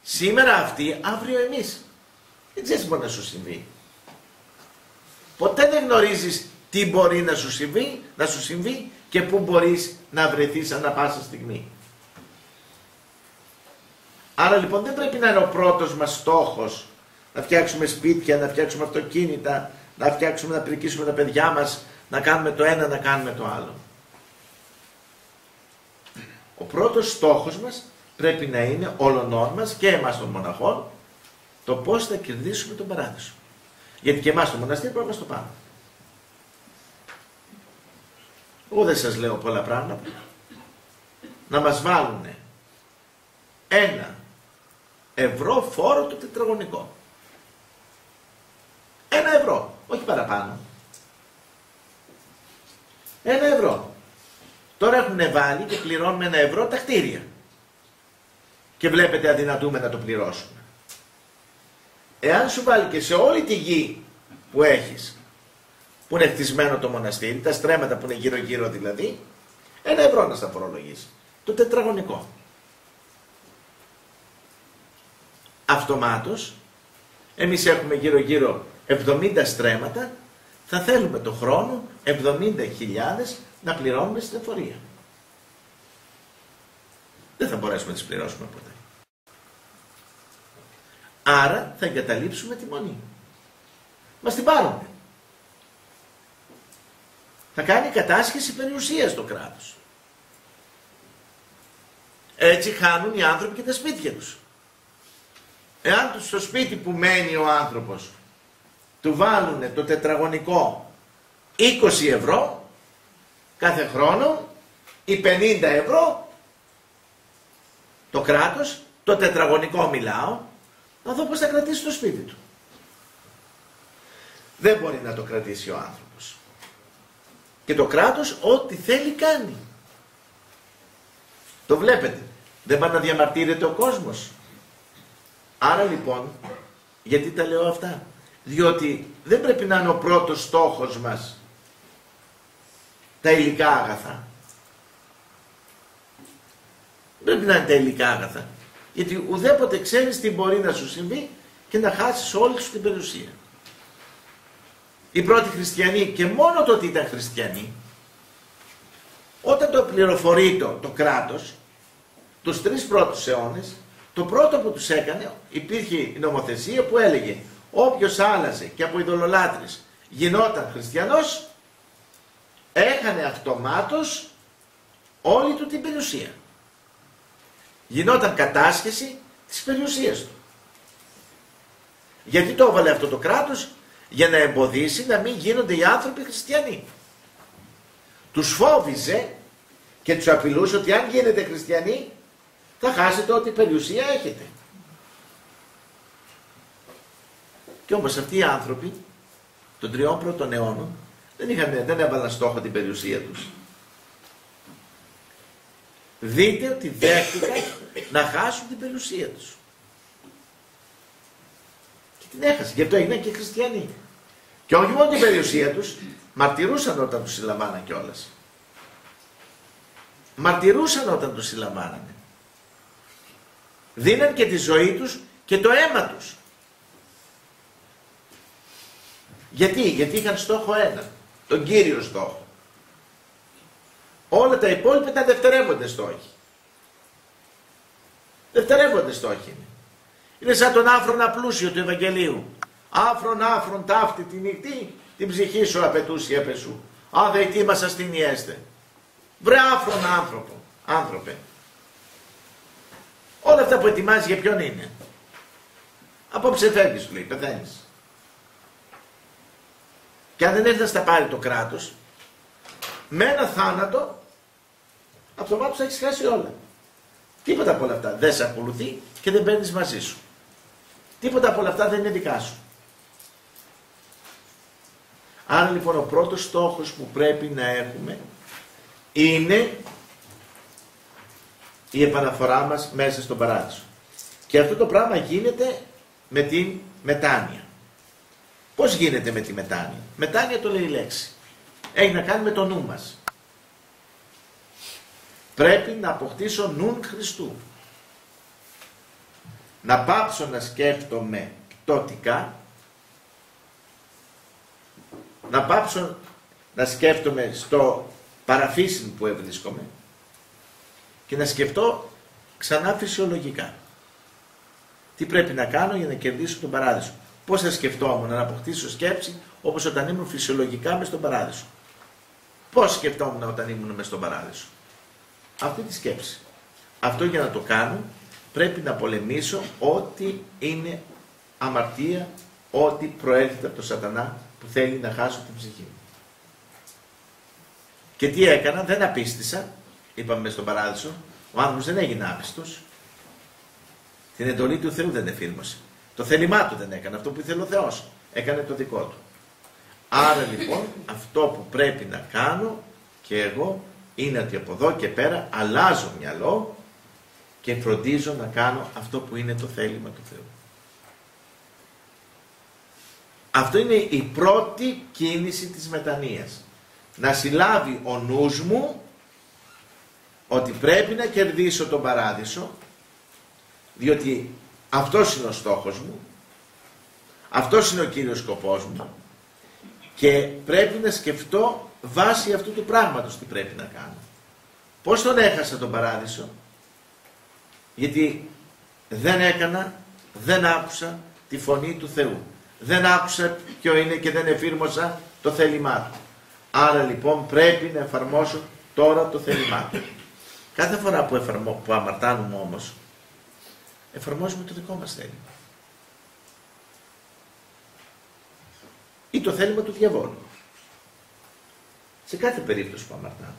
σήμερα αυτοί, αύριο εμείς. Δεν ξέρεις μπορεί να σου συμβεί. Ποτέ δεν γνωρίζεις τι μπορεί να σου συμβεί, να σου συμβεί και πού μπορείς να βρεθείς ανά πάσα στιγμή. Άρα λοιπόν δεν πρέπει να είναι ο πρώτος μας στόχος να φτιάξουμε σπίτια, να φτιάξουμε αυτοκίνητα, να φτιάξουμε, να πρικίσουμε τα παιδιά μας, να κάνουμε το ένα, να κάνουμε το άλλο. Ο πρώτος στόχος μας πρέπει να είναι όλων μας και εμάς των μοναχών το πώς θα κερδίσουμε τον παράδεισο. Γιατί και εμάς το μοναστήρι πρέπει να το πάμε. Εγώ δεν σας λέω πολλά πράγματα. Να μας βάλουν ένα ευρώ φόρο το τετραγωνικό. Ένα ευρώ, όχι παραπάνω. Ένα ευρώ. Τώρα έχουν βάλει και πληρώνουμε ένα ευρώ τα κτίρια. Και βλέπετε αδυνατούμε να το πληρώσουμε. Εάν σου βάλει και σε όλη τη γη που έχεις, που είναι χτισμένο το μοναστήρι, τα στρέμματα που είναι γύρω γύρω δηλαδή, ένα ευρώ να στα φορολογήσει. Το τετραγωνικό. Αυτομάτως, εμείς έχουμε γύρω γύρω 70 στρέμματα, θα θέλουμε το χρόνο 70.000 να πληρώνουμε στην εφορία. Δεν θα μπορέσουμε να τις πληρώσουμε ποτέ. Άρα θα εγκαταλείψουμε τη μονή. Μας την πάρουν. Θα κάνει κατάσχεση περιουσίας στο κράτος. Έτσι χάνουν οι άνθρωποι και τα σπίτια τους. Εάν στο σπίτι που μένει ο άνθρωπος του βάλουν το τετραγωνικό 20 ευρώ κάθε χρόνο ή 50 ευρώ το κράτος, το τετραγωνικό μιλάω, να δω πώς θα κρατήσει το σπίτι του. Δεν μπορεί να το κρατήσει ο άνθρωπος. Και το κράτος ό,τι θέλει κάνει. Το βλέπετε. Δεν πάει να διαμαρτύρεται ο κόσμος. Άρα λοιπόν, γιατί τα λέω αυτά; Διότι δεν πρέπει να είναι ο πρώτος στόχος μας τα υλικά άγαθα. Δεν πρέπει να είναι τα υλικά άγαθα. Γιατί ουδέποτε ξέρεις τι μπορεί να σου συμβεί και να χάσεις όλη σου την περιουσία. Οι πρώτοι χριστιανοί και μόνο το ότι ήταν χριστιανοί, όταν το πληροφορεί το, το κράτος, τους τρεις πρώτους αιώνες, το πρώτο που τους έκανε, υπήρχε η νομοθεσία που έλεγε όποιος άλλαζε και από ειδωλολάτρης γινόταν χριστιανός, έχανε αυτομάτως όλη του την περιουσία. Γινόταν κατάσχεση της περιουσίας του. Γιατί το έβαλε αυτό το κράτος, για να εμποδίσει να μην γίνονται οι άνθρωποι χριστιανοί. Τους φόβιζε και τους απειλούσε ότι αν γίνετε χριστιανοί θα χάσετε ό,τι περιουσία έχετε. Και όμως αυτοί οι άνθρωποι των τριών πρώτων αιώνων δεν, είχαν, δεν έβαλαν στόχο την περιουσία τους. Δείτε ότι δέχτηκαν να χάσουν την περιουσία τους. Και την έχασαν. Γι' αυτό έγιναν και χριστιανοί. Και όχι μόνο την περιουσία τους, μαρτυρούσαν όταν τους συλλαμβάναν κιόλας. Μαρτυρούσαν όταν τους συλλαμβάνανε. Δίναν και τη ζωή τους και το αίμα τους. Γιατί, γιατί είχαν στόχο ένα, τον κύριο στόχο. Όλα τα υπόλοιπα ήταν δευτερεύονται στόχοι. Δευτερεύονται στόχοι είναι. Είναι σαν τον άφρονα πλούσιο του Ευαγγελίου. Άφρον, άφρον, ταύτη τη νυχτή, την ψυχή σου απαιτούσε απεσού. Α, δε τι μας ασθενιέστε. Βρε άφρον άνθρωπο, άνθρωπε. Όλα αυτά που ετοιμάζει για ποιον είναι. Απόψε φεύγεις σου λέει, πεθαίνεις. Και αν δεν έρθει να στα πάρει το κράτος, με ένα θάνατο, αυτομάτως θα έχεις χάσει όλα. Τίποτα από όλα αυτά δεν σε ακολουθεί και δεν παίρνεις μαζί σου. Τίποτα από όλα αυτά δεν είναι δικά σου. Άρα λοιπόν ο πρώτος στόχος που πρέπει να έχουμε είναι η επαναφορά μας μέσα στον παράδεισο. Και αυτό το πράγμα γίνεται με την μετάνοια. Πώς γίνεται με τη μετάνοια; Μετάνοια το λέει η λέξη. Έχει να κάνει με το νου μας. Πρέπει να αποκτήσω νουν Χριστού. Να πάψω να σκέφτομαι πτωτικά να πάψω να σκέφτομαι στο παραφύσιν που ευρίσκομαι και να σκεφτώ ξανά φυσιολογικά. Τι πρέπει να κάνω για να κερδίσω τον παράδεισο. Πώς θα σκεφτόμουν να αποκτήσω σκέψη όπως όταν ήμουν φυσιολογικά μες στον παράδεισο. Πώς σκεφτόμουν όταν ήμουν μες στον παράδεισο. Αυτή τη σκέψη. Αυτό για να το κάνω πρέπει να πολεμήσω ό,τι είναι αμαρτία, ό,τι προέρχεται από τον σατανά που θέλει να χάσω την ψυχή μου. Και τι έκανα, δεν απίστησα, είπαμε στον παράδεισο, ο άνθρωπος δεν έγινε άπιστος. Την εντολή του Θεού δεν εφήρμοσε. Το θέλημά του δεν έκανε, αυτό που ήθελε ο Θεός. Έκανε το δικό του. Άρα λοιπόν αυτό που πρέπει να κάνω και εγώ είναι ότι από εδώ και πέρα αλλάζω μυαλό και φροντίζω να κάνω αυτό που είναι το θέλημα του Θεού. Αυτό είναι η πρώτη κίνηση της μετανοίας. Να συλλάβει ο νους μου ότι πρέπει να κερδίσω τον παράδεισο διότι αυτός είναι ο στόχος μου αυτός είναι ο κύριος σκοπός μου και πρέπει να σκεφτώ βάσει αυτού του πράγματος τι πρέπει να κάνω. Πώς τον έχασα τον παράδεισο; Γιατί δεν έκανα δεν άκουσα τη φωνή του Θεού. Δεν άκουσα ποιο είναι και δεν εφήρμοσα το θέλημά του. Άρα λοιπόν πρέπει να εφαρμόσω τώρα το θέλημά του. Κάθε φορά που, εφαρμο, που αμαρτάνουμε όμως, εφαρμόζουμε το δικό μας θέλημα. Ή το θέλημα του διαβόλου. Σε κάθε περίπτωση που αμαρτάνουμε.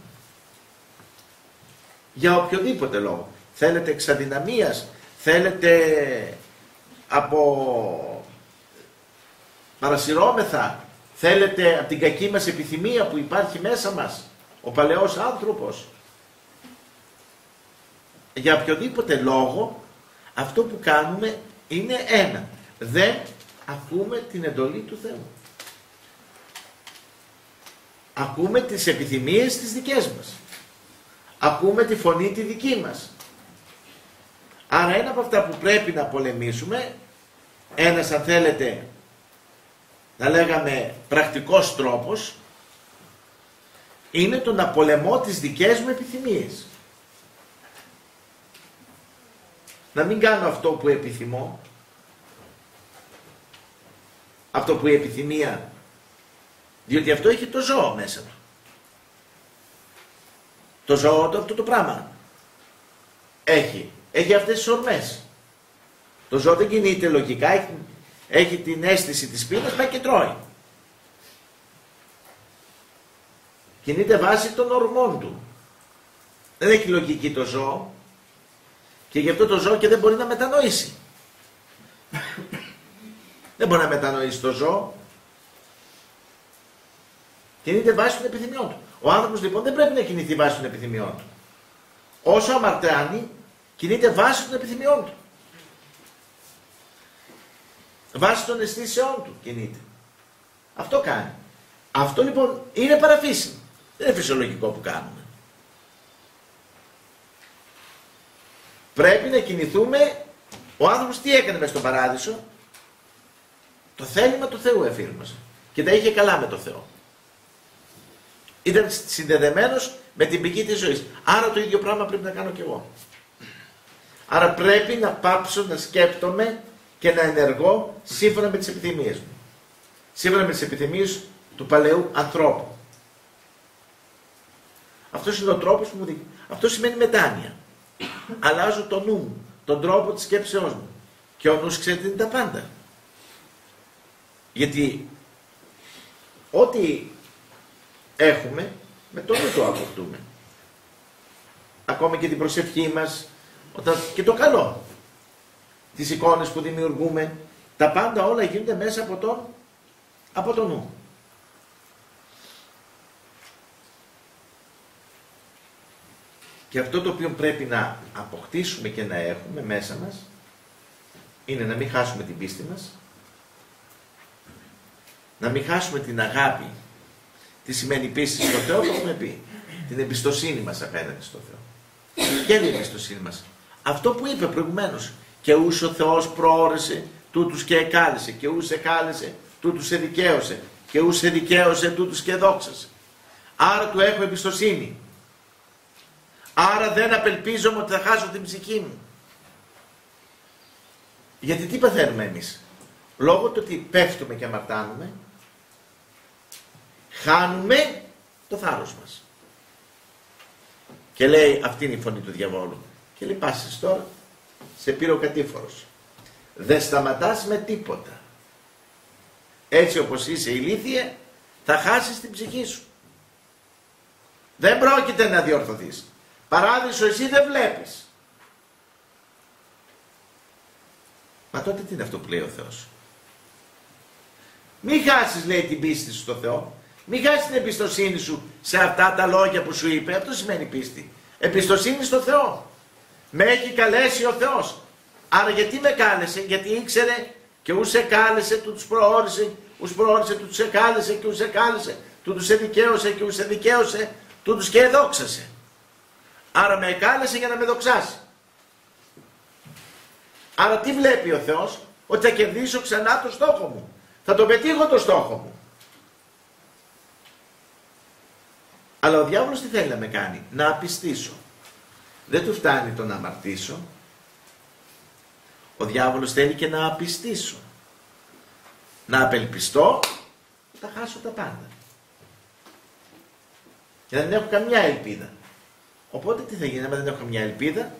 Για οποιοδήποτε λόγο. Θέλετε εξαδυναμίας, θέλετε από παρασυρώμεθα, θέλετε από την κακή μας επιθυμία που υπάρχει μέσα μας, ο παλαιός άνθρωπος. Για οποιοδήποτε λόγο, αυτό που κάνουμε είναι ένα. Δεν ακούμε την εντολή του Θεού. Ακούμε τις επιθυμίες τις δικές μας. Ακούμε τη φωνή τη δική μας. Άρα ένα από αυτά που πρέπει να πολεμήσουμε, ένας αν θέλετε να λέγαμε πρακτικός τρόπος, είναι το να πολεμώ τις δικές μου επιθυμίες. Να μην κάνω αυτό που επιθυμώ, αυτό που η επιθυμία, διότι αυτό έχει το ζώο μέσα του. Το ζώο το αυτό το πράγμα έχει έχει αυτές τις ορμές. Το ζώο δεν κινείται λογικά, έχει, έχει την αίσθηση της πείνας, πάει και τρώει. Κινείται βάσει των ορμών του. Δεν έχει λογική το ζώο και γι' αυτό το ζώο και δεν μπορεί να μετανοήσει. δεν μπορεί να μετανοήσει το ζώο. Κινείται βάσει των επιθυμιών του. Ο άνθρωπος λοιπόν δεν πρέπει να κινηθεί βάσει των επιθυμιών του. Όσο αμαρτάνει, Κινείται βάσει των επιθυμιών του. Βάσει των αισθήσεών του κινείται. Αυτό κάνει. Αυτό λοιπόν είναι παραφύσιμο. Δεν είναι φυσιολογικό που κάνουμε. Πρέπει να κινηθούμε, ο άνθρωπος τι έκανε μέσα στον παράδεισο, το θέλημα του Θεού εφήρμοσε και τα είχε καλά με το Θεό. Ήταν συνδεδεμένος με την πηγή της ζωής. Άρα το ίδιο πράγμα πρέπει να κάνω κι εγώ. Άρα πρέπει να πάψω να σκέπτομαι και να ενεργώ σύμφωνα με τις επιθυμίες μου. Σύμφωνα με τις επιθυμίες του παλαιού ανθρώπου. Αυτός είναι ο τρόπος που μου δείχνει. Αυτός σημαίνει μετάνοια. Αλλάζω το νου μου, τον τρόπο της σκέψεώς μου. Και ο νους ξέρετε είναι τα πάντα. Γιατί ό,τι έχουμε, με το νου το αποκτούμε. Ακόμα και την προσευχή μας, όταν, και το καλό. Τις εικόνες που δημιουργούμε, τα πάντα όλα γίνονται μέσα από το, από το νου. Και αυτό το οποίο πρέπει να αποκτήσουμε και να έχουμε μέσα μας, είναι να μην χάσουμε την πίστη μας, να μην χάσουμε την αγάπη, τι σημαίνει πίστη στο Θεό, το έχουμε πει, την εμπιστοσύνη μας απέναντι στο Θεό. Και την εμπιστοσύνη μας; Αυτό που είπε προηγουμένως. Και ούς ο Θεός προώρεσε, τούτους και εκάλεσε. Και ούς εκάλεσε, τούτους εδικαίωσε. Και ούς εδικαίωσε, τούτους και δόξασε. Άρα του έχω εμπιστοσύνη. Άρα δεν απελπίζομαι ότι θα χάσω την ψυχή μου. Γιατί τι παθαίνουμε εμείς; Λόγω του ότι πέφτουμε και αμαρτάνουμε, χάνουμε το θάρρος μας. Και λέει αυτή είναι η φωνή του διαβόλου και λέει πάσες τώρα, σε πήρε ο κατήφορος. Δεν σταματάς με τίποτα. Έτσι όπως είσαι ηλίθιε, θα χάσεις την ψυχή σου. Δεν πρόκειται να διορθωθείς. Παράδεισο εσύ δεν βλέπεις. Μα τότε τι είναι αυτό που λέει ο Θεός; Μην χάσεις λέει την πίστη σου στο Θεό. Μην χάσεις την εμπιστοσύνη σου σε αυτά τα λόγια που σου είπε. Αυτό σημαίνει πίστη. Εμπιστοσύνη στο Θεό. Με έχει καλέσει ο Θεός. Άρα γιατί με κάλεσε, γιατί ήξερε και ούσε κάλεσε, του τους προόρισε, ους προόρισε, του τους εκάλεσε και ους εκάλεσε, του τους εδικαίωσε και ους εδικαίωσε, του τους και εδόξασε. Άρα με κάλεσε για να με δοξάσει. Άρα τι βλέπει ο Θεός, ότι θα κερδίσω ξανά το στόχο μου. Θα το πετύχω το στόχο μου. Αλλά ο διάβολος τι θέλει να με κάνει, να απιστήσω. Δεν του φτάνει το να αμαρτήσω. Ο διάβολος θέλει και να απιστήσω. Να απελπιστώ, θα χάσω τα πάντα. Και δεν έχω καμιά ελπίδα. Οπότε τι θα γίνει, άμα δεν έχω καμιά ελπίδα,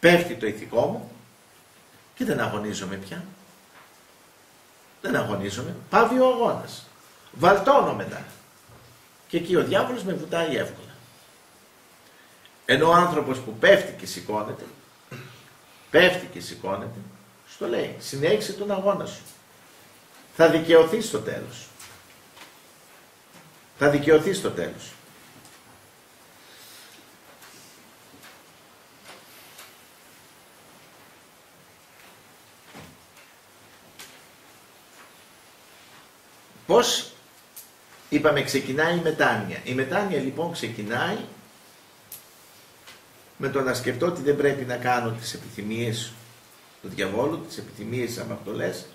πέφτει το ηθικό μου και δεν αγωνίζομαι πια. Δεν αγωνίζομαι, πάβει ο αγώνας. Βαλτώνω μετά. Και εκεί ο διάβολος με βουτάει εύκολα. Ενώ ο άνθρωπος που πέφτει και σηκώνεται, πέφτει και σηκώνεται, στο λέει, συνέχισε τον αγώνα σου. Θα δικαιωθείς στο τέλος. Θα δικαιωθείς στο τέλος. Πώς είπαμε ξεκινάει η μετάνοια. Η μετάνοια λοιπόν ξεκινάει με το να σκεφτώ ότι δεν πρέπει να κάνω τις επιθυμίες του διαβόλου, τις επιθυμίες της αμαρτωλές,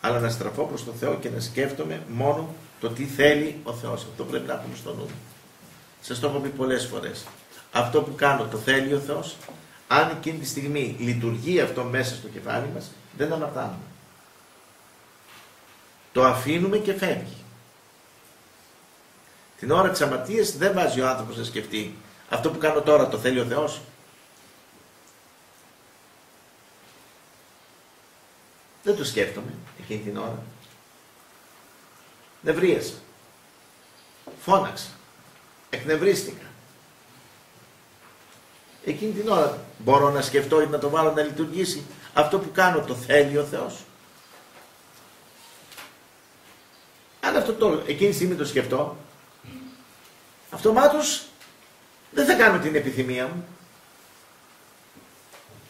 αλλά να στραφώ προς το Θεό και να σκέφτομαι μόνο το τι θέλει ο Θεός. Αυτό πρέπει να έχουμε στο νου. Σας το έχω πει πολλές φορές. Αυτό που κάνω το θέλει ο Θεός, αν εκείνη τη στιγμή λειτουργεί αυτό μέσα στο κεφάλι μας, δεν αμαρτάνουμε. Το αφήνουμε και φεύγει. Την ώρα της αμαρτίας δεν βάζει ο άνθρωπος να σκεφτεί αυτό που κάνω τώρα το θέλει ο Θεός. Δεν το σκέφτομαι εκείνη την ώρα. Νευρίασα. Φώναξα. Εκνευρίστηκα. Εκείνη την ώρα μπορώ να σκεφτώ ή να το βάλω να λειτουργήσει. Αυτό που κάνω το θέλει ο Θεός. Αυτό το, εκείνη τη στιγμή το σκεφτώ, αυτομάτως δεν θα κάνω την επιθυμία μου.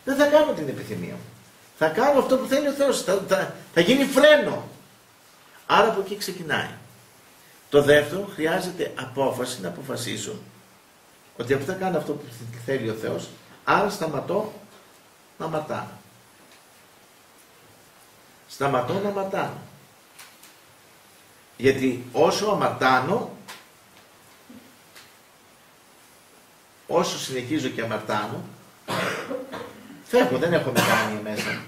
Δεν θα κάνω την επιθυμία μου. Θα κάνω αυτό που θέλει ο Θεός. Θα, θα, θα γίνει φρένο. Άρα από εκεί ξεκινάει. Το δεύτερο χρειάζεται απόφαση να αποφασίσω ότι αυτό θα κάνω αυτό που θέλει ο Θεός, άρα σταματώ να ματάνω. Σταματώ να ματάνω. Γιατί όσο αμαρτάνω, όσο συνεχίζω και αμαρτάνω, φεύγω, δεν έχω μετάνοια μέσα.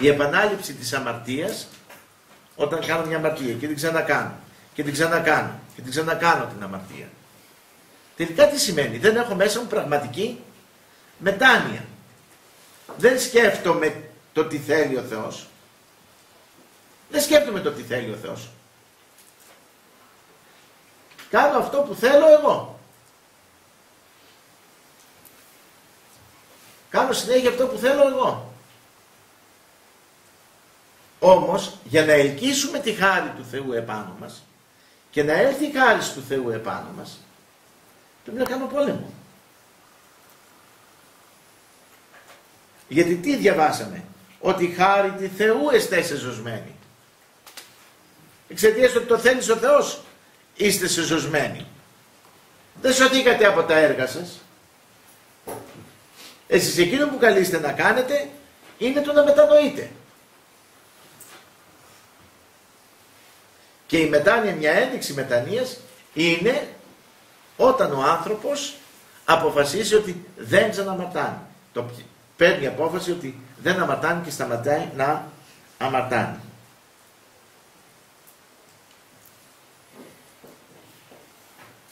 Η επανάληψη της αμαρτίας, όταν κάνω μια αμαρτία και την ξανακάνω, και την ξανακάνω, και την ξανακάνω την αμαρτία. Τελικά τι σημαίνει, δεν έχω μέσα μου πραγματική μετάνοια. Δεν σκέφτομαι το τι θέλει ο Θεός. Δεν σκέφτομαι το τι θέλει ο Θεός. Κάνω αυτό που θέλω εγώ. Κάνω συνέχεια αυτό που θέλω εγώ. Όμως για να ελκύσουμε τη χάρη του Θεού επάνω μας και να έρθει η χάρη του Θεού επάνω μας πρέπει να κάνω πόλεμο. Γιατί τι διαβάσαμε, ότι η χάρη του Θεού εστέ σε ζωσμένη. Εξαιτίας ότι το θέλεις ο Θεός είστε σε ζωσμένοι. Δεν σωθήκατε από τα έργα σας. Εσείς εκείνο που καλείστε να κάνετε είναι το να μετανοείτε. Και η μετάνοια, μια ένδειξη μετανοίας είναι όταν ο άνθρωπος αποφασίσει ότι δεν ξαναμαρτάνει. Το παίρνει απόφαση ότι δεν αμαρτάνει και σταματάει να αμαρτάνει.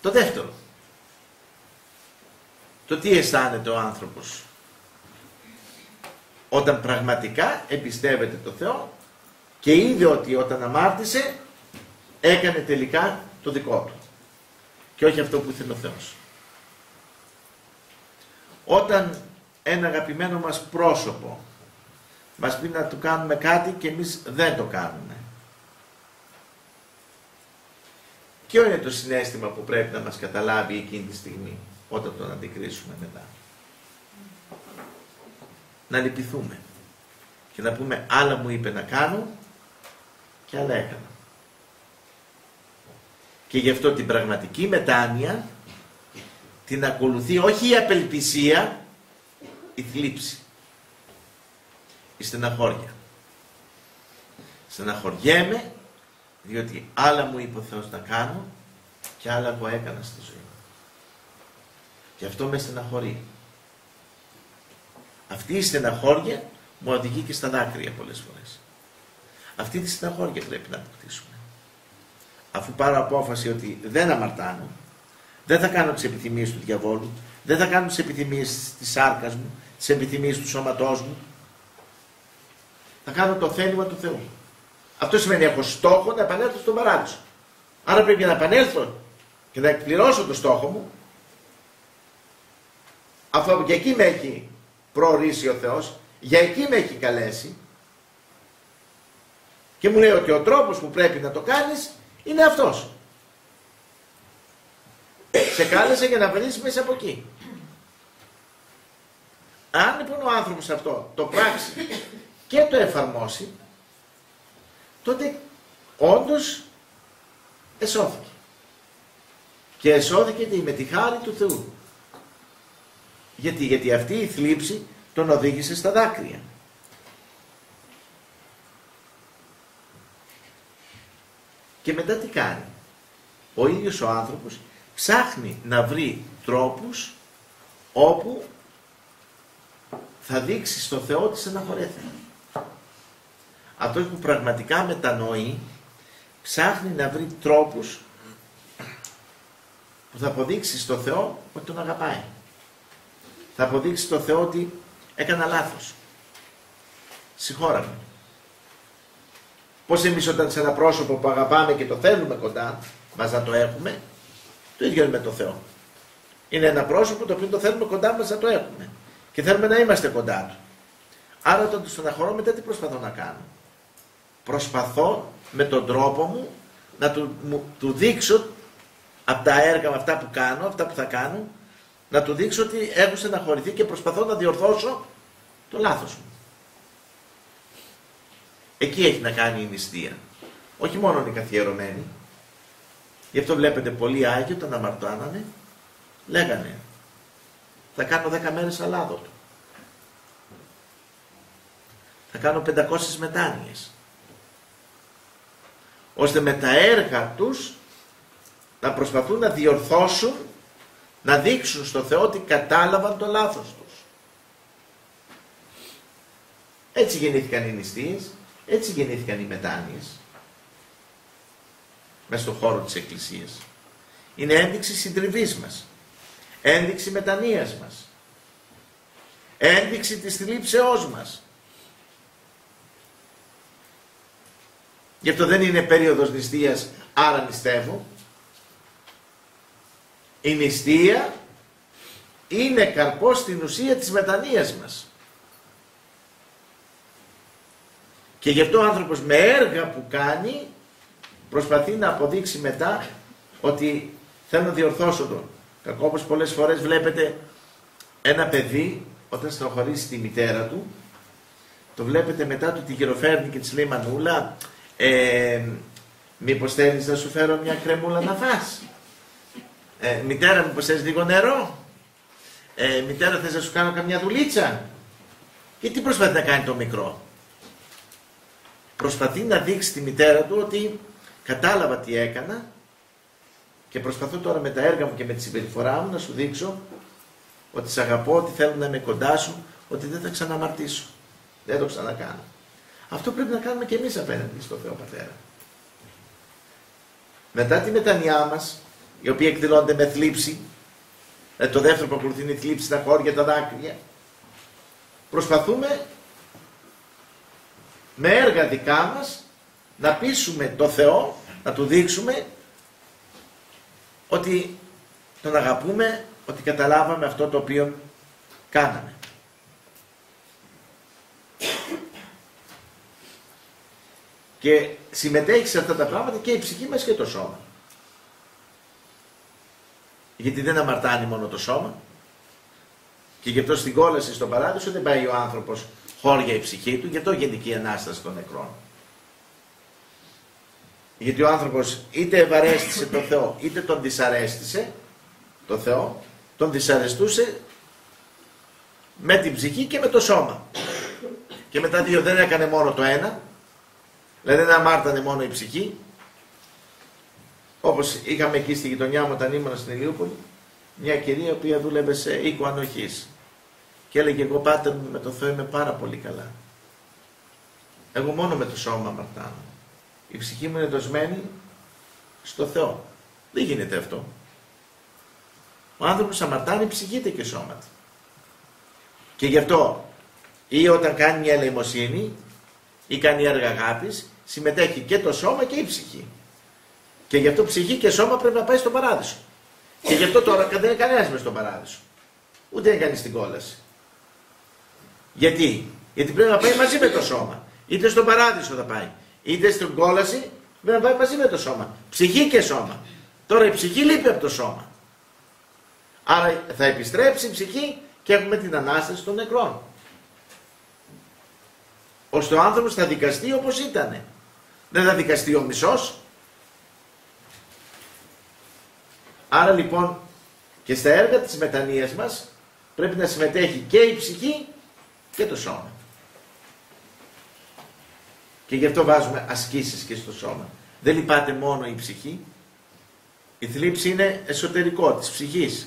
Το δεύτερο. Το τι αισθάνεται ο άνθρωπος όταν πραγματικά εμπιστεύεται το Θεό και είδε ότι όταν αμάρτησε έκανε τελικά το δικό του και όχι αυτό που ήθελε ο Θεός. Όταν ένα αγαπημένο μας πρόσωπο μας πει να του κάνουμε κάτι και εμείς δεν το κάνουμε. Ποιο είναι το συνέστημα που πρέπει να μας καταλάβει εκείνη τη στιγμή όταν τον αντικρίσουμε μετά; Να λυπηθούμε και να πούμε άλλα μου είπε να κάνω και άλλα έκανα. Και γι' αυτό την πραγματική μετάνοια την ακολουθεί όχι η απελπισία, η θλίψη, η στεναχώρια. Στεναχωριέμαι διότι άλλα μου είπε ο Θεός να κάνω και άλλα που έκανα στη ζωή μου. Και αυτό με στεναχωρεί. Αυτή η στεναχώρια μου οδηγεί και στα δάκρυα πολλές φορές. Αυτή τη στεναχώρια πρέπει να αποκτήσουμε. Αφού πάρω απόφαση ότι δεν αμαρτάνω, δεν θα κάνω τις επιθυμίες του διαβόλου, δεν θα κάνω τις επιθυμίες της σάρκας μου, τις επιθυμίες του σώματός μου, θα κάνω το θέλημα του Θεού. Αυτό σημαίνει έχω στόχο να επανέλθω στον παράδεισο. Άρα πρέπει να επανέλθω και να εκπληρώσω το στόχο μου, αυτό που και εκεί με έχει προορίσει ο Θεός, για εκεί με έχει καλέσει και μου λέει ότι ο τρόπος που πρέπει να το κάνεις είναι αυτός. Σε κάλεσε για να βρεις μέσα από εκεί. Αν λοιπόν ο άνθρωπος αυτό το πράξει και το εφαρμόσει, τότε όντως εσώθηκε. Και εσώθηκε και με τη χάρη του Θεού. Γιατί, γιατί αυτή η θλίψη τον οδήγησε στα δάκρυα. Και μετά τι κάνει; Ο ίδιος ο άνθρωπος ψάχνει να βρει τρόπους όπου θα δείξει στο Θεό ότι στεναχωρέθηκε. Αυτός που πραγματικά μετανοεί ψάχνει να βρει τρόπους που θα αποδείξει στο Θεό ότι τον αγαπάει. Θα αποδείξει στο Θεό ότι έκανα λάθος. Συγχώρα με. Πώς εμείς όταν σε ένα πρόσωπο που αγαπάμε και το θέλουμε κοντά μας να το έχουμε, το ίδιο είναι με το Θεό. Είναι ένα πρόσωπο το οποίο το θέλουμε κοντά μας να το έχουμε. Και θέλουμε να είμαστε κοντά του. Άρα όταν του στεναχωρώ μετά τι προσπαθώ να κάνω. Προσπαθώ με τον τρόπο μου να του, του δείξω από τα έργα με αυτά που κάνω, αυτά που θα κάνω, να του δείξω ότι έχω στεναχωρηθεί και προσπαθώ να διορθώσω το λάθος μου. Εκεί έχει να κάνει η νηστεία. Όχι μόνο οι καθιερωμένοι. Γι' αυτό βλέπετε πολλοί Άγιοι όταν αμαρτάνανε, λέγανε θα κάνω 10 μέρες αλάδοτο. Θα κάνω 500 μετάνοιες. Ώστε με τα έργα τους να προσπαθούν να διορθώσουν, να δείξουν στο Θεό ότι κατάλαβαν το λάθος τους. Έτσι γεννήθηκαν οι νηστείες, έτσι γεννήθηκαν οι μετάνοιες. Μέσα στον χώρο της Εκκλησίας. Είναι ένδειξη συντριβής μας. Ένδειξη μετανοίας μας. Ένδειξη της θλίψεώς μας. Γι' αυτό δεν είναι περίοδος νηστείας, άρα νηστεύω. Η νηστεία είναι καρπός στην ουσία της μετανοίας μας. Και γι' αυτό ο άνθρωπος με έργα που κάνει προσπαθεί να αποδείξει μετά ότι θέλω να διορθώσω τον. Κακό όπως πολλές φορές βλέπετε ένα παιδί όταν στροχωρήσει τη μητέρα του το βλέπετε μετά του τη γυροφέρνει και της λέει Μανούλα ε, μήπως θέλεις να σου φέρω μια κρεμούλα να φας; Ε, μητέρα μήπως θες λίγο νερό; Ε, μητέρα θες να σου κάνω καμιά δουλίτσα; Και τι προσπαθεί να κάνει το μικρό; Προσπαθεί να δείξει τη μητέρα του ότι κατάλαβα τι έκανα και προσπαθώ τώρα με τα έργα μου και με τη συμπεριφορά μου να σου δείξω ότι σε αγαπώ, ότι θέλω να είμαι κοντά σου, ότι δεν θα ξαναμαρτήσω. Δεν το ξανακάνω. Αυτό πρέπει να κάνουμε και εμείς απέναντι στο Θεό Πατέρα. Μετά τη μετανοιά μας, η οποία εκδηλώνεται με θλίψη, δηλαδή το δεύτερο που ακολουθεί είναι η θλίψη, τα χώρια, τα δάκρυα, προσπαθούμε με έργα δικά μας να πείσουμε το Θεό, να του δείξουμε ότι τον αγαπούμε, ότι καταλάβαμε αυτό το οποίο κάναμε. Και συμμετέχει σε αυτά τα πράγματα και η ψυχή μας και το σώμα. Γιατί δεν αμαρτάνει μόνο το σώμα. Και γι' αυτό στην κόλαση στον παράδεισο δεν πάει ο άνθρωπος χώρια η ψυχή του, γι' αυτό γενική ανάσταση των νεκρών. Γιατί ο άνθρωπος είτε ευαρέστησε το Θεό, είτε τον δυσαρέστησε το Θεό, τον δυσαρεστούσε με την ψυχή και με το σώμα. Και μετά δύο δεν έκανε μόνο το ένα, δηλαδή δεν αμάρτανε μόνο η ψυχή, όπως είχαμε εκεί στη γειτονιά μου όταν ήμουν στην Ηλιούπολη, μια κυρία που δούλευε σε οίκο ανοχής. Και έλεγε εγώ πάτερ μου με το Θεό είμαι πάρα πολύ καλά. Εγώ μόνο με το σώμα αμαρτάνω. Η ψυχή μου είναι δοσμένη στο Θεό. Δεν γίνεται αυτό. Ο άνθρωπος αμαρτάνει ψυχείται και σώματι. Και γι' αυτό ή όταν κάνει μια ελεημοσύνη ή κάνει έργα αγάπης συμμετέχει και το σώμα και η ψυχή. Και γι' αυτό ψυχή και σώμα πρέπει να πάει στον παράδεισο. Και γι' αυτό τώρα δεν είναι κανένας μες στον παράδεισο. Ούτε είναι κανείς στην κόλαση. Γιατί; Γιατί πρέπει να πάει μαζί με το σώμα. Είτε στον παράδεισο θα πάει, είτε στην κόλαση πρέπει να πάει μαζί με το σώμα. Ψυχή και σώμα. Τώρα η ψυχή λείπει από το σώμα. Άρα θα επιστρέψει η ψυχή και έχουμε την Ανάσταση των νεκρών. Ώστε ο άνθρωπος θα δικαστεί όπως ήταν. Δεν θα δικαστεί ο μισός. Άρα λοιπόν και στα έργα της μετανοίας μας πρέπει να συμμετέχει και η ψυχή και το σώμα. Και γι' αυτό βάζουμε ασκήσεις και στο σώμα. Δεν λυπάται μόνο η ψυχή. Η θλίψη είναι εσωτερικό της ψυχής.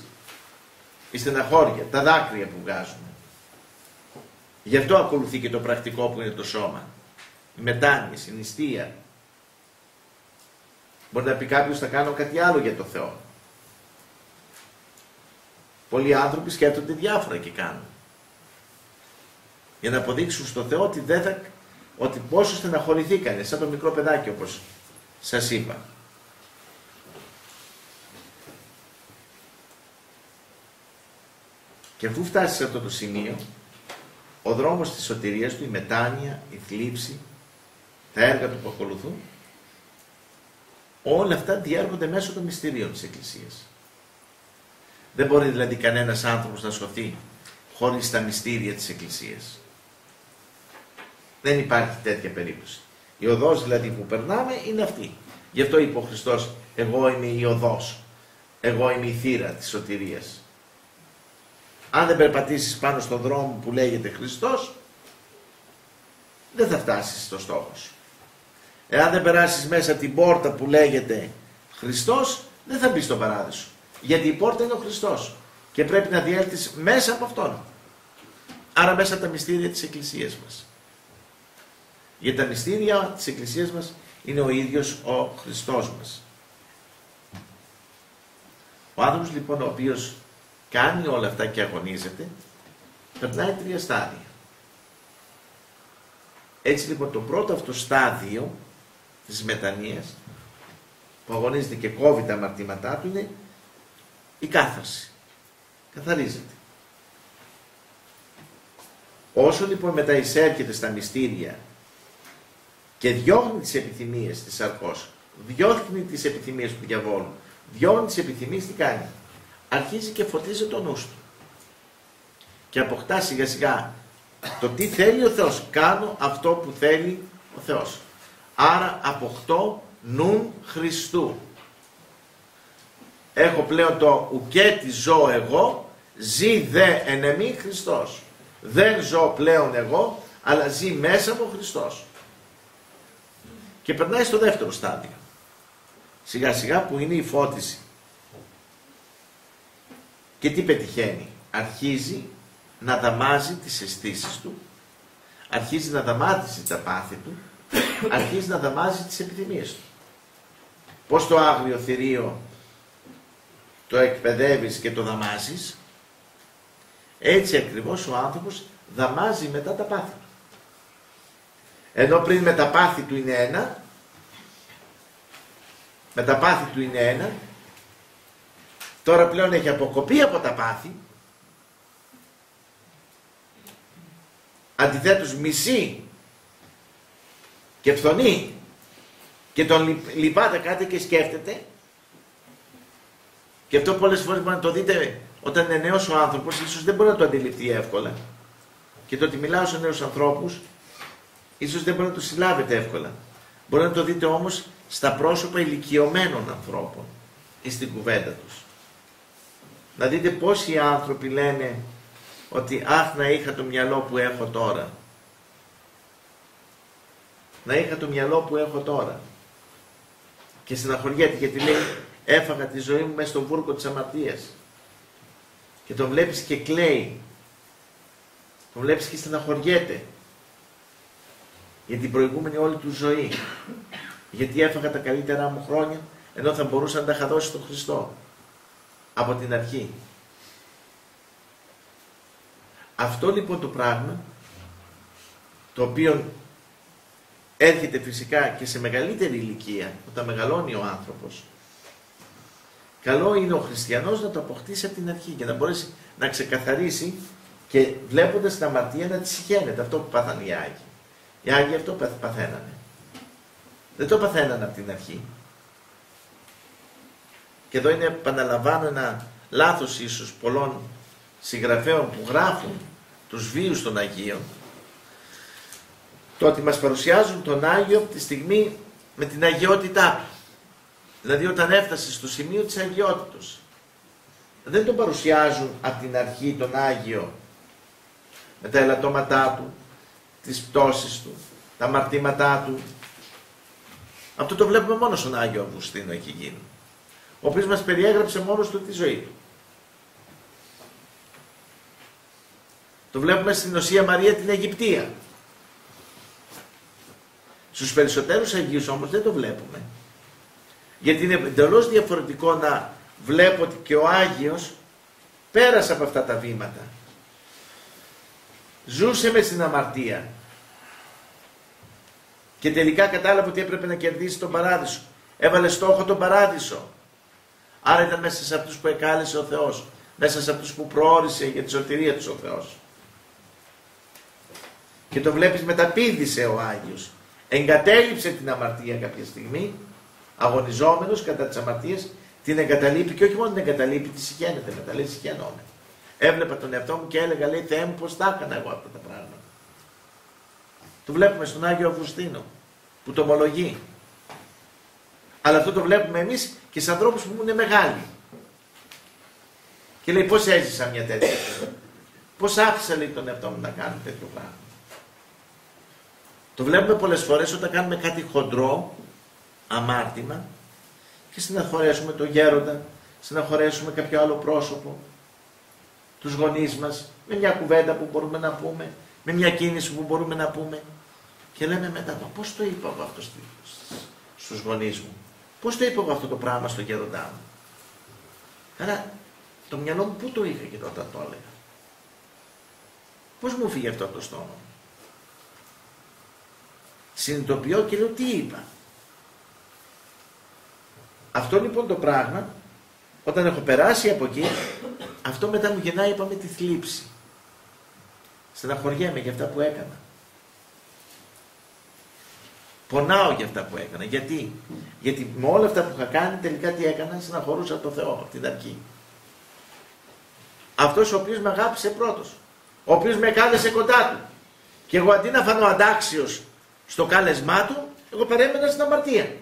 Η στεναχώρια, τα δάκρυα που βγάζουμε. Γι' αυτό ακολουθεί και το πρακτικό που είναι το σώμα. Η μετάνοια, η νηστεία. Μπορεί να πει κάποιος θα κάνω κάτι άλλο για το Θεό. Πολλοί άνθρωποι σκέφτονται διάφορα και κάνουν. Για να αποδείξουν στο Θεό ότι, δεν θα, ότι πόσο στεναχωρηθήκανε, σαν το μικρό παιδάκι όπως σας είπα. Και αφού φτάσεις σε αυτό το σημείο, ο δρόμος της σωτηρίας του, η μετάνοια, η θλίψη, τα έργα του που ακολουθούν, όλα αυτά διέρχονται μέσω των μυστηρίων της Εκκλησίας. Δεν μπορεί δηλαδή κανένας άνθρωπος να σωθεί χωρίς τα μυστήρια της Εκκλησίας. Δεν υπάρχει τέτοια περίπτωση. Η οδός δηλαδή που περνάμε είναι αυτή. Γι' αυτό είπε ο Χριστός, εγώ είμαι η οδός. Εγώ είμαι η θύρα της σωτηρίας. Αν δεν περπατήσεις πάνω στον δρόμο που λέγεται Χριστός, δεν θα φτάσεις στο στόχο σου. Εάν δεν περάσεις μέσα την πόρτα που λέγεται Χριστός, δεν θα μπεις στον παράδεισο. Γιατί η πόρτα είναι ο Χριστός και πρέπει να διέλθεις μέσα από Αυτόν. Άρα μέσα από τα μυστήρια της Εκκλησίας μας. Γιατί τα μυστήρια της Εκκλησίας μας είναι ο ίδιος ο Χριστός μας. Ο άνθρωπος λοιπόν ο οποίος κάνει όλα αυτά και αγωνίζεται, περνάει τρία στάδια. Έτσι λοιπόν το πρώτο αυτό στάδιο της μετανοίας που αγωνίζεται και κόβει τα αμαρτήματά του είναι η κάθαρση. Καθαρίζεται. Όσο λοιπόν μετά εισέρχεται στα μυστήρια και διώχνει τις επιθυμίες της σαρκός, διώχνει τις επιθυμίες του διαβόλου, διώχνει τις επιθυμίες, τι κάνει; Αρχίζει και φωτίζει το νους του. Και αποκτά σιγά σιγά το τι θέλει ο Θεός. Κάνω αυτό που θέλει ο Θεός. Άρα αποκτώ νουν Χριστού έχω πλέον το ουκέτι ζω εγώ, ζει δε εν εμή Χριστός. Δεν ζω πλέον εγώ, αλλά ζει μέσα μου Χριστός. Και περνάει στο δεύτερο στάδιο. Σιγά σιγά που είναι η φώτιση. Και τι πετυχαίνει; Αρχίζει να δαμάζει τις αισθήσεις του, αρχίζει να δαμάζει τα πάθη του, αρχίζει να δαμάζει τις επιθυμίες του. Πώς το άγριο θηρίο το εκπαιδεύεις και το δαμάζεις, έτσι ακριβώς ο άνθρωπος δαμάζει μετά τα πάθη του. Ενώ πριν με τα πάθη του είναι ένα, με τα πάθη του είναι ένα, τώρα πλέον έχει αποκοπεί από τα πάθη, αντιθέτως μισεί και φθονεί και τον λυπάται κάτι και σκέφτεται και αυτό πολλές φορές μπορεί να το δείτε όταν είναι νέος ο άνθρωπος, ίσως δεν μπορεί να το αντιληφθεί εύκολα. Και το ότι μιλάω σε νέους ανθρώπους, ίσως δεν μπορεί να το συλλάβετε εύκολα. Μπορεί να το δείτε όμως στα πρόσωπα ηλικιωμένων ανθρώπων ή στην κουβέντα τους. Να δείτε πόσοι άνθρωποι λένε ότι αχ να είχα το μυαλό που έχω τώρα. Να είχα το μυαλό που έχω τώρα. Και συναχωριέται γιατί λέει Έφαγα τη ζωή μου μέσα στον βούρκο της αμαρτίας. Και τον βλέπεις και κλαίει. Τον βλέπεις και στεναχωριέται. για την προηγούμενη όλη του ζωή. Γιατί έφαγα τα καλύτερά μου χρόνια, ενώ θα μπορούσα να τα είχα δώσει στον Χριστό. Από την αρχή. Αυτό λοιπόν το πράγμα, το οποίο έρχεται φυσικά και σε μεγαλύτερη ηλικία, όταν μεγαλώνει ο άνθρωπος, καλό είναι ο χριστιανός να το αποκτήσει από την αρχή και να μπορέσει να ξεκαθαρίσει και βλέποντας την αμαρτία να τη συγχαίνεται. Αυτό που πάθανε οι Άγιοι. Οι Άγιοι αυτό παθαίνανε. Δεν το παθαίνανε από την αρχή. Και εδώ είναι, επαναλαμβάνω, ένα λάθος ίσως πολλών συγγραφέων που γράφουν τους βίους των Αγίων, το ότι μας παρουσιάζουν τον Άγιο από τη στιγμή με την αγιότητά του. Δηλαδή όταν έφτασε στο σημείο της αγιότητος. Δεν τον παρουσιάζουν από την αρχή τον Άγιο με τα ελαττώματά του, τις πτώσεις του, τα μαρτήματά του. Αυτό το βλέπουμε μόνο στον Άγιο Αυγουστίνο έχει γίνει. Ο οποίος μας περιέγραψε μόνος του τη ζωή του. Το βλέπουμε στην Οσία Μαρία την Αιγυπτία. Στους περισσότερους Αγίους όμως δεν το βλέπουμε. Γιατί είναι εντελώς διαφορετικό να βλέπω ότι και ο Άγιος πέρασε από αυτά τα βήματα. Ζούσε με στην αμαρτία. Και τελικά κατάλαβε ότι έπρεπε να κερδίσει τον παράδεισο. Έβαλε στόχο τον παράδεισο. Άρα ήταν μέσα σε αυτούς που εκάλεσε ο Θεός. Μέσα σε αυτούς που προόρισε για τη σωτηρία τους ο Θεός. Και το βλέπεις μεταπίδησε ο Άγιος. Εγκατέλειψε την αμαρτία κάποια στιγμή, αγωνιζόμενος κατά τις αμαρτίες, την εγκαταλείπει και όχι μόνο την εγκαταλείπει, τη συγχαίνεται μετά, λέει συγχαίνομαι. Έβλεπα τον εαυτό μου και έλεγα, λέει Θεέ μου πώς τα έκανα εγώ αυτά τα πράγματα. Το βλέπουμε στον Άγιο Αυγουστίνο που το ομολογεί. Αλλά αυτό το βλέπουμε εμείς και σε ανθρώπους που είναι μεγάλοι. Και λέει πώς έζησα μια τέτοια. Πώς άφησα λέει τον εαυτό μου να κάνω τέτοιο πράγμα. Το βλέπουμε πολλές φορές όταν κάνουμε κάτι χοντρό, αμάρτημα και συναχωρέσουμε τον γέροντα, συναχωρέσουμε κάποιο άλλο πρόσωπο, τους γονείς μας, με μια κουβέντα που μπορούμε να πούμε, με μια κίνηση που μπορούμε να πούμε και λέμε μετά, μα πώς το είπα εγώ αυτός στους γονείς μου, πώς το είπα εγώ αυτό το πράγμα στον γέροντά μου; Άρα το μυαλό μου πού το είχα και τότε το έλεγα; Πώς μου φύγει αυτό από το στόμα μου; Συνειδητοποιώ και λέω τι είπα; Αυτό λοιπόν το πράγμα, όταν έχω περάσει από εκεί, αυτό μετά μου γεννάει, είπαμε, τη θλίψη. Στεναχωριέμαι για αυτά που έκανα. Πονάω για αυτά που έκανα. Γιατί, Γιατί με όλα αυτά που είχα κάνει τελικά τι έκανα, στεναχωρούσα το Θεό από την αρχή. Αυτός ο οποίος με αγάπησε πρώτος. Ο οποίος με κάλεσε κοντά του. Και εγώ αντί να φανώ αντάξιος στο κάλεσμά του, εγώ παρέμενα στην αμαρτία.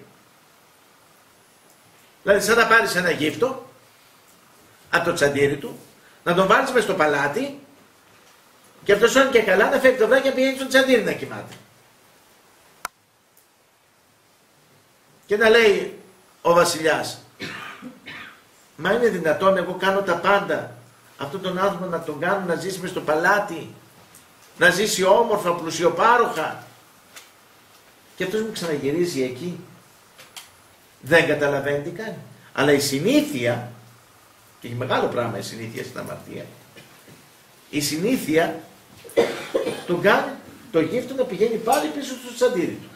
Δηλαδή σαν να πάρεις ένα γύφτο από το τσαντήρι του, να τον βάλεις μες στο παλάτι και αυτός όνει και καλά να φέρει το βράδυ και πηγαίνει στο τσαντήρι να κοιμάται. Και να λέει ο βασιλιάς, μα είναι δυνατόν εγώ κάνω τα πάντα αυτόν τον άνθρωπο να τον κάνω να ζήσει μες στο παλάτι, να ζήσει όμορφα, πλουσιοπάροχα, και αυτός μου ξαναγυρίζει εκεί. Δεν καταλαβαίνει τι κάνει. Αλλά η συνήθεια, και έχει μεγάλο πράγμα η συνήθεια στην αμαρτία, η συνήθεια τον κάνει το γύφτο να πηγαίνει πάλι πίσω στο τσαντήρι του.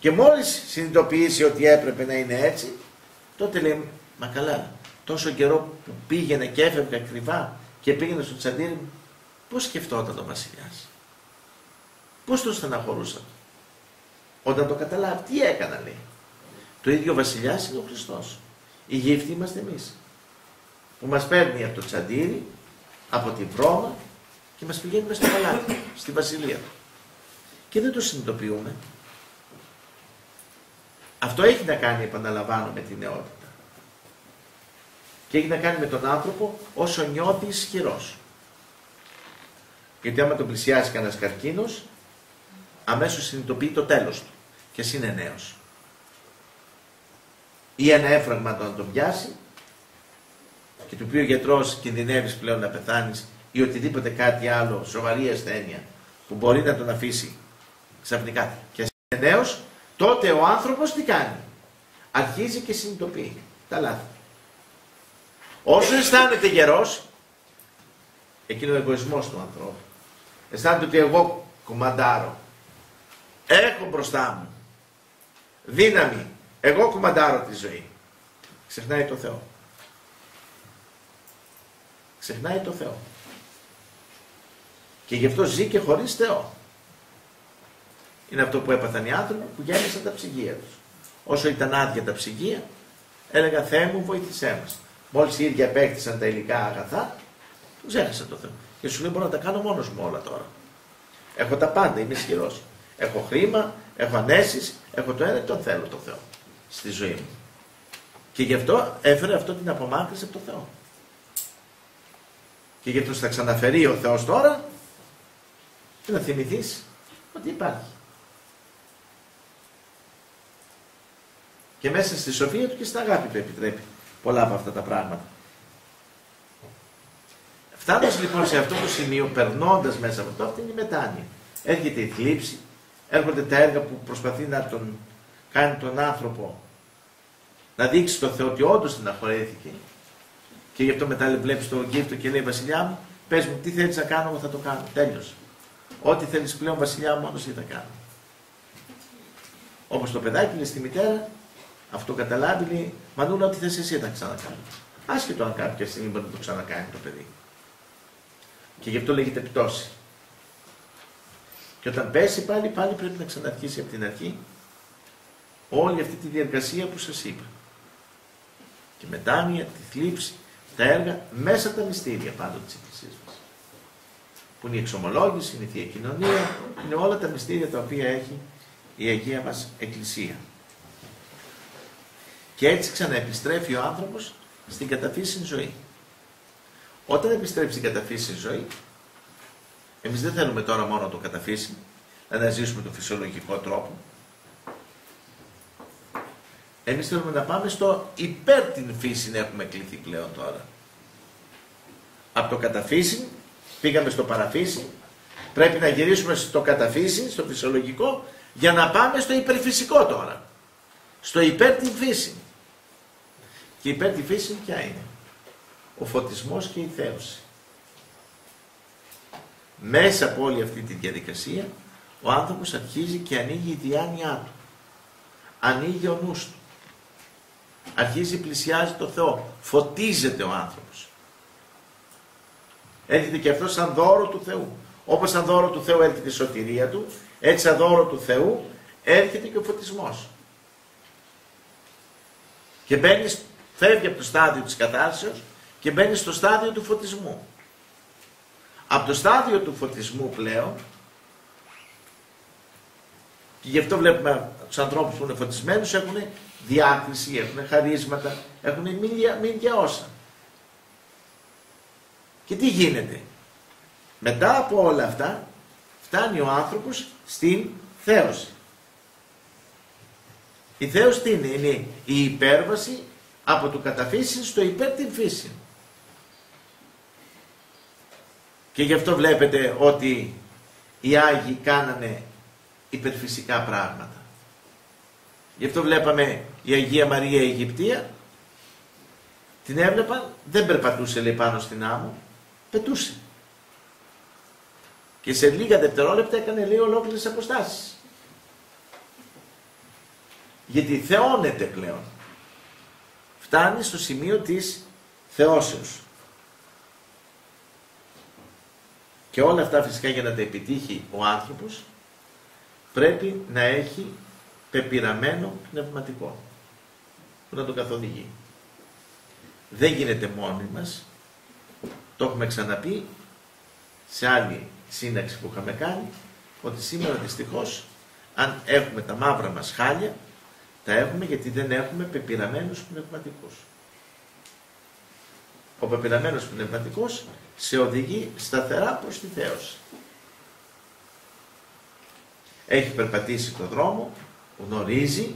Και μόλις συνειδητοποιήσει ότι έπρεπε να είναι έτσι, τότε λέει, μα καλά, τόσο καιρό που πήγαινε και έφευγε ακριβά και πήγαινε στο τσαντήρι μου, Πώς σκεφτόταν ο βασιλιάς; Πώς τον στεναχωρούσαν; Όταν το καταλάβει, τι έκανα λέει. Το ίδιο βασιλιάς είναι ο Χριστός. Οι γύφτοι είμαστε εμείς. Που μας παίρνει από το τσαντήρι, από την βρώμα και μας πηγαίνει μέσα στο παλάτι, στη βασιλεία του. Και δεν το συνειδητοποιούμε. Αυτό έχει να κάνει, επαναλαμβάνω, με την νεότητα. Και έχει να κάνει με τον άνθρωπο όσο νιώθει ισχυρός. Γιατί άμα τον πλησιάσει κανένας καρκίνος, αμέσως συνειδητοποιεί το τέλος του. Και εσύ είναι νέος. Ή ένα έφραγμα το να τον πιάσει και του πει ο γιατρός κινδυνεύεις πλέον να πεθάνεις, ή οτιδήποτε κάτι άλλο, σοβαρή ασθένεια που μπορεί να τον αφήσει ξαφνικά και είναι νέος, τότε ο άνθρωπος τι κάνει; Αρχίζει και συνειδητοποιεί τα λάθη. Όσο αισθάνεται γερός, εκείνο ο εγωισμός του ανθρώπου. Αισθάνεται ότι εγώ κουμαντάρω. Έχω μπροστά μου δύναμη. Εγώ κουμαντάρω τη ζωή. Ξεχνάει το Θεό. Ξεχνάει το Θεό. Και γι' αυτό ζει και χωρίς Θεό. Είναι αυτό που έπαθαν οι άνθρωποι που γέμισαν τα ψυγεία τους. Όσο ήταν άδεια τα ψυγεία, έλεγα Θεέ μου βοήθησέ μας. Μόλις οι ίδιοι απέκτησαν τα υλικά αγαθά, ξέχασαν το Θεό. Και σου λέει μπορώ να τα κάνω μόνος μου όλα τώρα. Έχω τα πάντα, είμαι ισχυρός. Έχω χρήμα, έχω ανέσεις, έχω το ένα και τον θέλω το Θεό στη ζωή μου. Και γι' αυτό έφερε αυτό την απομάκρυση από το Θεό. Και γι' αυτό θα ξαναφερεί ο Θεός τώρα και να θυμηθείς ότι υπάρχει. Και μέσα στη σοφία του και στην αγάπη του επιτρέπει πολλά από αυτά τα πράγματα. Φτάνοντας λοιπόν σε αυτό το σημείο, περνώντας μέσα από αυτό, αυτή είναι η μετάνοια. Έρχεται η θλίψη, έρχονται τα έργα που προσπαθεί να τον κάνει τον άνθρωπο να δείξει στο Θεό ότι όντως την αχωρέθηκε. Και γι' αυτό μετά βλέπεις τον γύφτο και λέει Βασιλιά μου, πες μου, τι θέλεις να κάνω, εγώ θα το κάνω. Τέλειωσε. Ό,τι θέλεις πλέον, Βασιλιά μου, μόνο εσύ θα κάνω. Όπως το παιδάκι λέει στη μητέρα, αυτό καταλάβει, λέει Μανούλα, ό,τι θες εσύ θα ξανακάνει. Άσχετο αν κάποια στιγμή μπορεί να το ξανακάνει το παιδί. Και γι' αυτό λέγεται πτώση. Και όταν πέσει πάλι, πάλι πρέπει να ξαναρχίσει από την αρχή όλη αυτή τη διαδικασία που σας είπα. Και μετάνοια, τη θλίψη, τα έργα, μέσα τα μυστήρια πάντων της Εκκλησίας μας. Που είναι η εξομολόγηση, είναι η Θεία Κοινωνία, είναι όλα τα μυστήρια τα οποία έχει η Αγία μας Εκκλησία. Και έτσι ξαναεπιστρέφει ο άνθρωπος στην καταφύσιν ζωή. Όταν επιστρέψει στην καταφύσιν ζωή, εμείς δεν θέλουμε τώρα μόνο το καταφύσιν, να αναζήσουμε τον φυσιολογικό τρόπο. Εμείς θέλουμε να πάμε στο υπέρ την φύση να έχουμε κληθεί πλέον τώρα. Από το καταφύσιν πήγαμε στο παραφύσιν, πρέπει να γυρίσουμε στο καταφύσιν, στο φυσιολογικό, για να πάμε στο υπερφυσικό τώρα. Στο υπέρ την φύση. Και υπέρ την φύση ποια είναι; Ο φωτισμός και η θέωση. Μέσα από όλη αυτή τη διαδικασία ο άνθρωπος αρχίζει και ανοίγει η διάνοιά του. Ανοίγει ο νους του. Αρχίζει πλησιάζει το Θεό. Φωτίζεται ο άνθρωπος. Έρχεται και αυτός σαν δώρο του Θεού. Όπως σαν δώρο του Θεού έρχεται η σωτηρία του, έτσι σαν δώρο του Θεού έρχεται και ο φωτισμός. Και μπαίνει, φεύγει από το στάδιο της κατάρσεως και μπαίνει στο στάδιο του φωτισμού. Από το στάδιο του φωτισμού πλέον, και γι' αυτό βλέπουμε τους ανθρώπους που είναι φωτισμένους έχουν διάκριση, έχουν χαρίσματα, έχουν μίλια, όσα. Και τι γίνεται; Μετά από όλα αυτά φτάνει ο άνθρωπος στην θέωση. Η θέωση τι είναι, είναι η υπέρβαση από το καταφύσιν στο υπέρ την φύση. Και γι' αυτό βλέπετε ότι οι Άγιοι κάνανε υπερφυσικά πράγματα. Γι' αυτό βλέπαμε η Αγία Μαρία η Αιγυπτία, την έβλεπαν, δεν περπατούσε λέει πάνω στην άμμο, πετούσε. Και σε λίγα δευτερόλεπτα έκανε λέει ολόκληρες αποστάσεις. Γιατί θεώνεται πλέον. Φτάνει στο σημείο της θεώσεως. Και όλα αυτά φυσικά για να τα επιτύχει ο άνθρωπος πρέπει να έχει πεπειραμένο πνευματικό που να το καθοδηγεί. Δεν γίνεται μόνοι μας, το έχουμε ξαναπεί σε άλλη σύναξη που είχαμε κάνει, ότι σήμερα δυστυχώς αν έχουμε τα μαύρα μας χάλια, τα έχουμε γιατί δεν έχουμε πεπειραμένους πνευματικούς. Ο πεπειραμένος πνευματικός σε οδηγεί σταθερά προς τη θέωση. Έχει περπατήσει το δρόμο, γνωρίζει,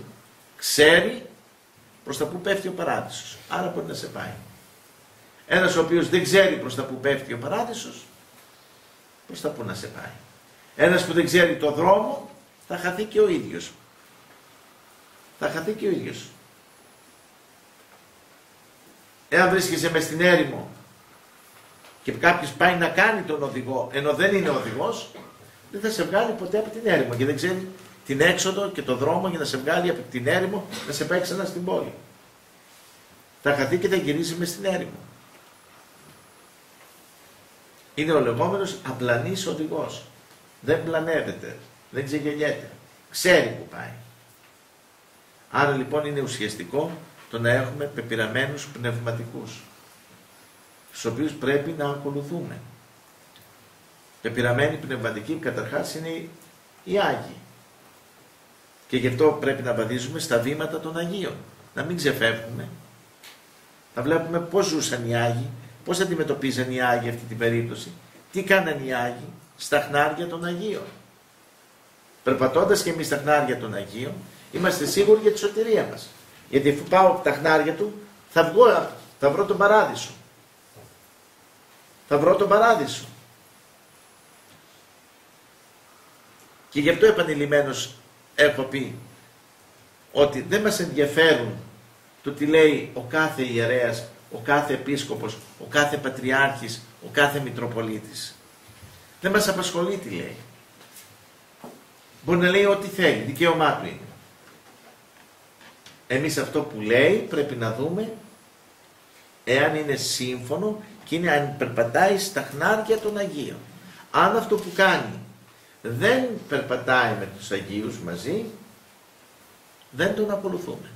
ξέρει προς τα που πέφτει ο παράδεισος. Άρα μπορεί να σε πάει. Ένας ο οποίος δεν ξέρει προς τα που πέφτει ο παράδεισος, Προς τα πού να σε πάει. Ένας που δεν ξέρει το δρόμο θα χαθεί και ο ίδιος. Θα χαθεί και ο ίδιος. Εάν βρίσκεσαι μες στην έρημο και κάποιος πάει να κάνει τον οδηγό ενώ δεν είναι οδηγός, δεν θα σε βγάλει ποτέ από την έρημο και δεν ξέρει την έξοδο και το δρόμο για να σε βγάλει από την έρημο να σε πάει ξανά στην πόλη. Θα χαθεί και θα γυρίσει μες στην έρημο. Είναι ο λεγόμενος απλανής οδηγός. Δεν πλανεύεται, δεν ξεγελιέται. Ξέρει που πάει. Άρα λοιπόν είναι ουσιαστικό το να έχουμε πεπειραμένους πνευματικούς, στους οποίους πρέπει να ακολουθούμε. Πεπειραμένοι πνευματικοί καταρχάς είναι οι Άγιοι. Και γι' αυτό πρέπει να βαδίζουμε στα βήματα των Αγίων. Να μην ξεφεύγουμε. Να βλέπουμε πώς ζούσαν οι Άγιοι, πώς αντιμετωπίζαν οι Άγιοι αυτή την περίπτωση, τι κάναν οι Άγιοι στα χνάρια των Αγίων. Περπατώντας και εμείς στα χνάρια των Αγίων, είμαστε σίγουροι για τη σωτηρία μας. Γιατί αφού πάω από τα χνάρια του, θα βγω, θα βρω τον παράδεισο. Θα βρω τον παράδεισο. Και γι' αυτό επανειλημμένος έχω πει ότι δεν μας ενδιαφέρουν το τι λέει ο κάθε ιερέας, ο κάθε επίσκοπος, ο κάθε πατριάρχης, ο κάθε μητροπολίτης. Δεν μας απασχολεί τι λέει. Μπορεί να λέει ό,τι θέλει, δικαίωμά του είναι. Εμείς αυτό που λέει πρέπει να δούμε εάν είναι σύμφωνο και είναι αν περπατάει στα χνάρια των Αγίων. Αν αυτό που κάνει δεν περπατάει με τους Αγίους μαζί, δεν τον ακολουθούμε.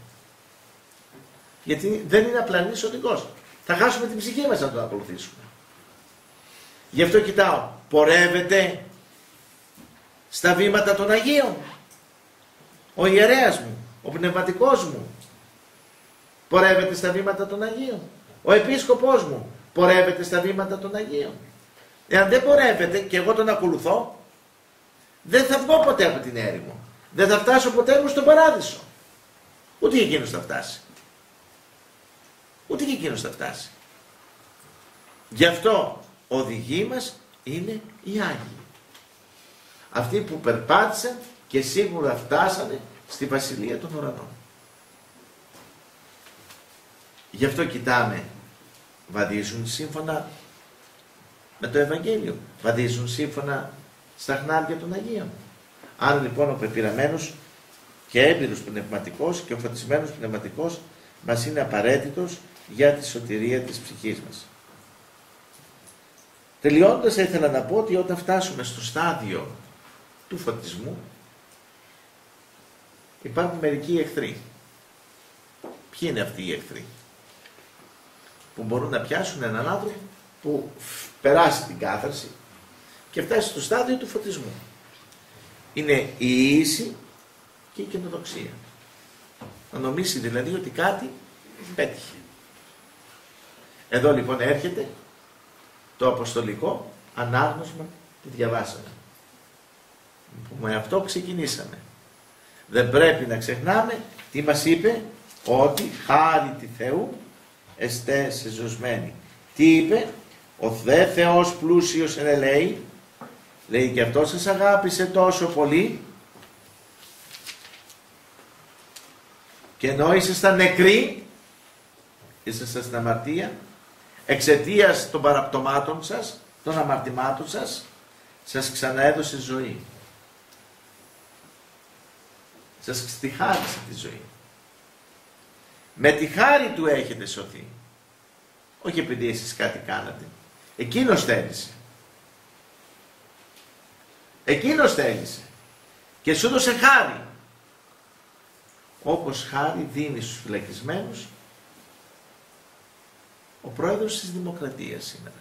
Γιατί δεν είναι απλανής οδηγός. Θα χάσουμε την ψυχή μας να τον ακολουθήσουμε. Γι' αυτό κοιτάω, πορεύεται στα βήματα των Αγίων. Ο ιερέας μου, ο πνευματικός μου, πορεύεται στα βήματα των Αγίων. Ο επίσκοπός μου, πορεύεται στα βήματα των Αγίων. Εάν δεν πορεύεται και εγώ τον ακολουθώ, δεν θα βγω ποτέ από την έρημο. Δεν θα φτάσω ποτέ μου στον παράδεισο. Ούτε και εκείνος θα φτάσει. Ούτε και εκείνος θα φτάσει. Γι' αυτό οδηγοί μας είναι οι Άγιοι. Αυτοί που περπάτησαν και σίγουρα φτάσανε στη Βασιλεία των Ουρανών. Γι' αυτό κοιτάμε, βαδίζουν σύμφωνα με το Ευαγγέλιο, βαδίζουν σύμφωνα στα χνάρια των Αγίων. Αν λοιπόν ο πεπειραμένος και έμπειρος πνευματικός και ο φωτισμένος πνευματικός μας είναι απαραίτητος για τη σωτηρία της ψυχής μας. Τελειώντας ήθελα να πω ότι όταν φτάσουμε στο στάδιο του φωτισμού υπάρχουν μερικοί εχθροί. Ποιοι είναι αυτοί οι εχθροί; Που μπορούν να πιάσουν έναν άνθρωπο που περάσει την κάθαρση και φτάσει στο στάδιο του φωτισμού. Είναι η ίση και η καινοδοξία. Να νομίσει δηλαδή ότι κάτι πέτυχε. Εδώ λοιπόν έρχεται το αποστολικό ανάγνωσμα που διαβάσαμε. Που με αυτό ξεκινήσαμε. Δεν πρέπει να ξεχνάμε τι μας είπε ότι χάρη τη Θεού εστέ σε ζωσμένη. Τι είπε, ο δε Θεός πλούσιος είναι λέει, λέει και αυτό σας αγάπησε τόσο πολύ και ενώ ήσασταν νεκροί, ήσασταν στην αμαρτία, εξαιτίας των παραπτωμάτων σας, των αμαρτημάτων σας, σας ξαναέδωσε ζωή. Σας στιχάρισε τη ζωή. Με τη χάρη του έχετε σωθεί. Όχι επειδή εσείς κάτι κάνατε. Εκείνος θέλησε. Εκείνος θέλησε. Και σου έδωσε χάρη. Όπως χάρη δίνει στους φυλακισμένους ο πρόεδρος της Δημοκρατίας σήμερα.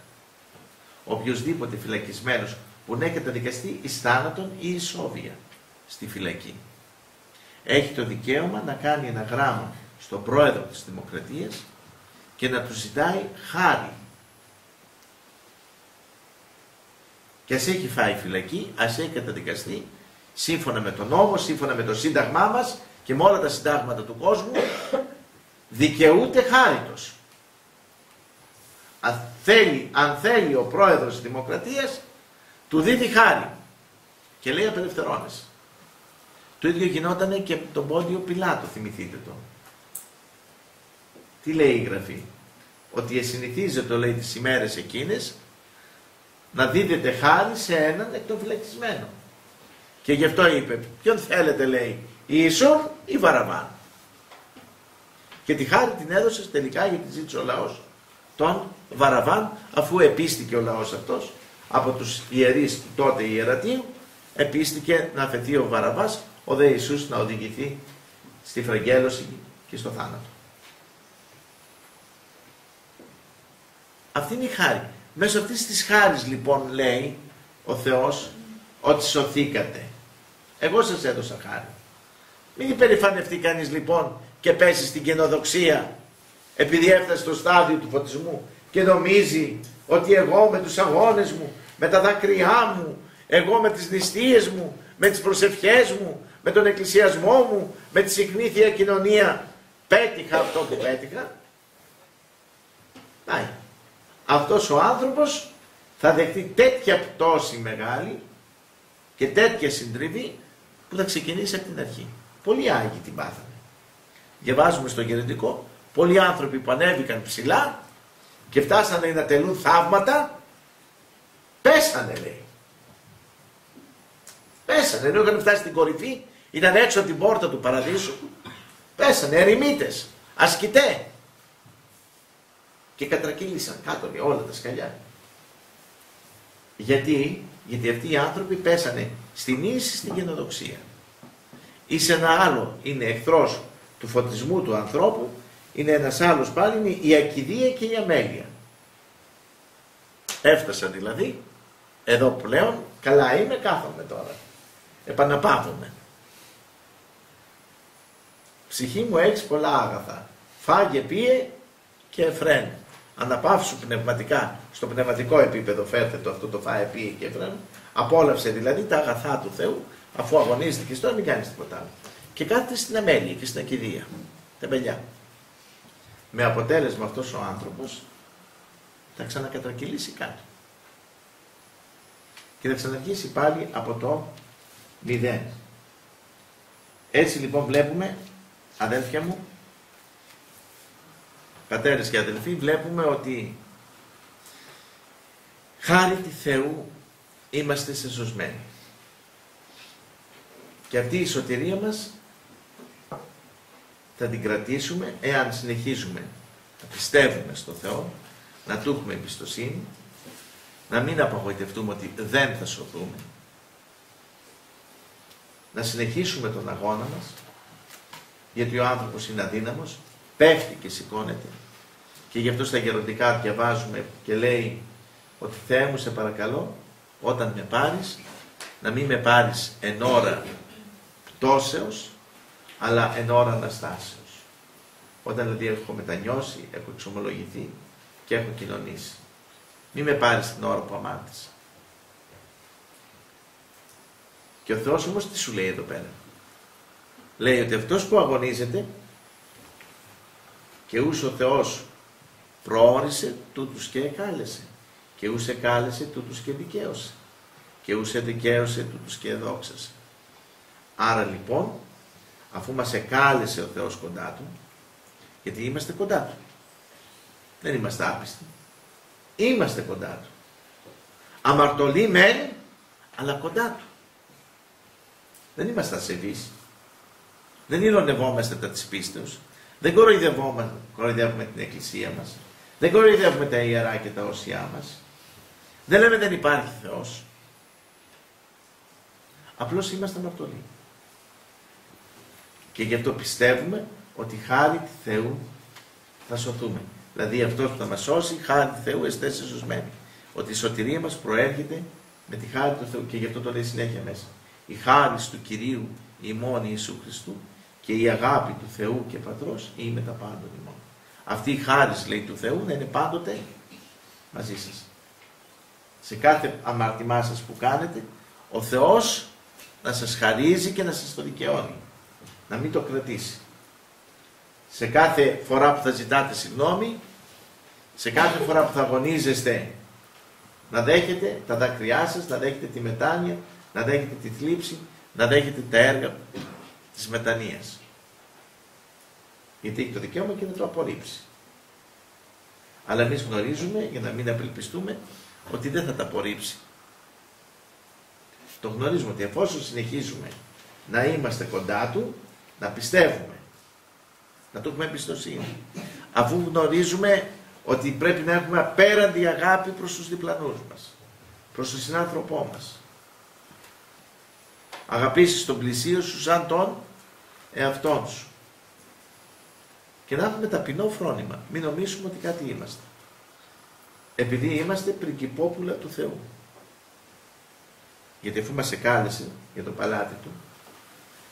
Οποιοςδήποτε φυλακισμένος που να καταδικαστεί εις θάνατον ή εις όβια στη φυλακή. Έχει το δικαίωμα να κάνει ένα γράμμα στον πρόεδρο της Δημοκρατίας και να του ζητάει χάρη. Και ας έχει φάει φυλακή, ας έχει καταδικαστεί σύμφωνα με τον νόμο, σύμφωνα με το σύνταγμά μας και με όλα τα συντάγματα του κόσμου δικαιούται χάριτος αν θέλει, αν θέλει ο πρόεδρος της Δημοκρατίας του δίδει χάρη και λέει απελευθερώνεσαι. Το ίδιο γινόταν και τον πόντιο Πιλάτο, θυμηθείτε το. Τι λέει η Γραφή; Ότι εσυνηθίζεται, λέει, τις ημέρες εκείνες να δίδεται χάρη σε έναν εκ των φυλακισμένων. Και γι' αυτό είπε, ποιον θέλετε λέει, Ιησούν ή Βαραβάν. Και τη χάρη την έδωσε τελικά γιατί ζήτησε ο λαός τον Βαραβάν αφού επίστηκε ο λαός αυτός από τους ιερείς του τότε ιερατείου επίστηκε να αφαιθεί ο Βαραβάς ο δε Ιησούς να οδηγηθεί στη φραγγέλωση και στο θάνατο. Αυτή είναι η χάρη. Μέσω αυτής της χάρης λοιπόν λέει ο Θεός ότι σωθήκατε. Εγώ σας έδωσα χάρη. Μην υπερηφανευτεί κανείς λοιπόν και πέσει στην καινοδοξία επειδή έφτασε στο στάδιο του φωτισμού και νομίζει ότι εγώ με τους αγώνες μου, με τα δάκρυά μου, εγώ με τις νηστείες μου, με τις προσευχές μου, με τον εκκλησιασμό μου, με τη συχνή Θεία Κοινωνία, πέτυχα αυτό που πέτυχα. Πάει. Αυτός ο άνθρωπος θα δεχτεί τέτοια πτώση μεγάλη και τέτοια συντριβή που θα ξεκινήσει από την αρχή. Πολλοί Άγιοι την πάθανε. Διαβάζουμε στο γερεντικό, πολλοί άνθρωποι που ανέβηκαν ψηλά και φτάσανε να τελούν θαύματα, πέσανε λέει. Πέσανε, ενώ είχαν φτάσει στην κορυφή, ήταν έξω από την πόρτα του παραδείσου, πέσανε ερημίτες, ασκητέ. Και κατρακύλησαν κάτω όλα τα σκαλιά. Γιατί, γιατί αυτοί οι άνθρωποι πέσανε στην ίση στην γενοδοξία. Ή σε ένα άλλο είναι εχθρός του φωτισμού του ανθρώπου, είναι ένας άλλος πάλι είναι η ακιδεία και η αμέλεια. Έφτασα δηλαδή, εδώ πλέον, καλά είμαι, κάθομαι τώρα. Επαναπάβομαι. Ψυχή μου έχει πολλά άγαθα. Φάγε, πίε και εφραίνει αναπαύσου πνευματικά, στο πνευματικό επίπεδο φέρτε το αυτό το φάε πει και φρέν, απόλαυσε δηλαδή τα αγαθά του Θεού, αφού αγωνίζεται και τώρα μην κάνεις τίποτα άλλο. Και κάθεται στην αμέλεια και στην ακιδεία, τεμπελιά. Με αποτέλεσμα αυτός ο άνθρωπος θα ξανακατρακυλήσει κάτω. Και θα ξαναρχίσει πάλι από το μηδέν. Έτσι λοιπόν βλέπουμε, αδέλφια μου, πατέρες και αδελφοί, βλέπουμε ότι χάρη τη Θεού είμαστε σωσμένοι. Και αυτή η σωτηρία μας θα την κρατήσουμε εάν συνεχίζουμε να πιστεύουμε στο Θεό, να του έχουμε εμπιστοσύνη, να μην απογοητευτούμε ότι δεν θα σωθούμε, να συνεχίσουμε τον αγώνα μας, γιατί ο άνθρωπος είναι αδύναμος, πέφτει και σηκώνεται. Και γι' αυτό στα γεροντικά διαβάζουμε και λέει ότι Θεέ μου σε παρακαλώ όταν με πάρεις να μην με πάρεις εν ώρα πτώσεως αλλά εν ώρα αναστάσεως. Όταν δηλαδή έχω μετανιώσει, έχω εξομολογηθεί και έχω κοινωνήσει. Μην με πάρεις την ώρα που αμάρτησα. Και ο Θεός όμως τι σου λέει εδώ πέρα; Λέει ότι αυτός που αγωνίζεται και ούς ο Θεός προόρισε τούτους και εκάλεσε και ούς εκάλεσε τούτους και δικαίωσε και ούς εδικαίωσε τούτους και εδόξασε. Άρα λοιπόν, αφού μας εκάλεσε ο Θεός κοντά Του, γιατί είμαστε κοντά Του, δεν είμαστε άπιστοι, είμαστε κοντά Του. Αμαρτωλοί μεν, αλλά κοντά Του. Δεν είμαστε ασεβείς. Δεν ηρωνευόμαστε τα της πίστεως. Δεν κοροϊδεύουμε, κοροϊδεύουμε την εκκλησία μας. Δεν κοροϊδεύουμε τα ιερά και τα όσιά μας. Δεν λέμε δεν υπάρχει Θεός. Απλώς είμαστε αμαρτωλοί. Και γι' αυτό πιστεύουμε ότι χάρη του Θεού θα σωθούμε. Δηλαδή αυτός που θα μας σώσει, χάρη του Θεού εστέ σωσμένοι. Ότι η σωτηρία μας προέρχεται με τη χάρη του Θεού και γι' αυτό το λέει συνέχεια μέσα. Η χάρη του Κυρίου ημών Ιησού Χριστού και η αγάπη του Θεού και Πατρός είναι τα πάντων ημών. Αυτή η χάρη λέει του Θεού να είναι πάντοτε μαζί σας. Σε κάθε αμαρτημά σας που κάνετε, ο Θεός να σας χαρίζει και να σας το δικαιώνει. Να μην το κρατήσει. Σε κάθε φορά που θα ζητάτε συγγνώμη, σε κάθε φορά που θα αγωνίζεστε Να δέχεται τα δάκρυά σας, να δέχεται τη μετάνοια, να δέχεται τη θλίψη, να δέχεται τα έργα της μετανοίας. Γιατί έχει το δικαίωμα και να το απορρίψει. Αλλά εμείς γνωρίζουμε, για να μην απελπιστούμε, ότι δεν θα τα απορρίψει. Το γνωρίζουμε ότι εφόσον συνεχίζουμε να είμαστε κοντά του, να πιστεύουμε, να του έχουμε εμπιστοσύνη. Αφού γνωρίζουμε ότι πρέπει να έχουμε απέραντη αγάπη προς τους διπλανούς μας, προς τον συνάνθρωπό μας. Αγαπήσεις τον πλησίο σου σαν τον εαυτόν σου. Και να έχουμε ταπεινό φρόνημα. Μην νομίζουμε ότι κάτι είμαστε. Επειδή είμαστε πριγκυπόπουλα του Θεού. Γιατί αφού μας εκάλεσε για το παλάτι του,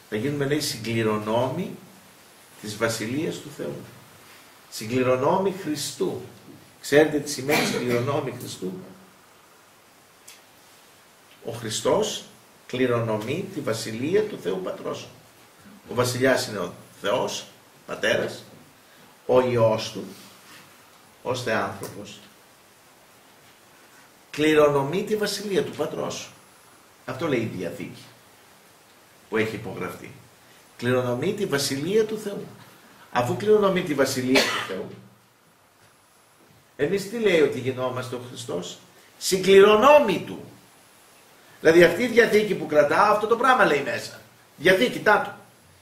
θα γίνουμε λέει συγκληρονόμοι της Βασιλείας του Θεού. Συγκληρονόμοι Χριστού. Ξέρετε τι σημαίνει συγκληρονόμοι Χριστού; Ο Χριστός κληρονομεί τη Βασιλεία του Θεού Πατρός. Ο Βασιλιάς είναι ο Θεός, Πατέρας, ο Υιός Του, ως Θεάνθρωπος. Κληρονομεί τη Βασιλεία του Πατρός. Αυτό λέει η Διαθήκη που έχει υπογραφεί. Κληρονομεί τη Βασιλεία του Θεού. Αφού κληρονομεί τη Βασιλεία του Θεού, εμείς τι λέει ότι γινόμαστε ο Χριστός, συγκληρονόμοι Του. Δηλαδή αυτή η Διαθήκη που κρατάω αυτό το πράγμα λέει μέσα. Διαθήκη, τάτου.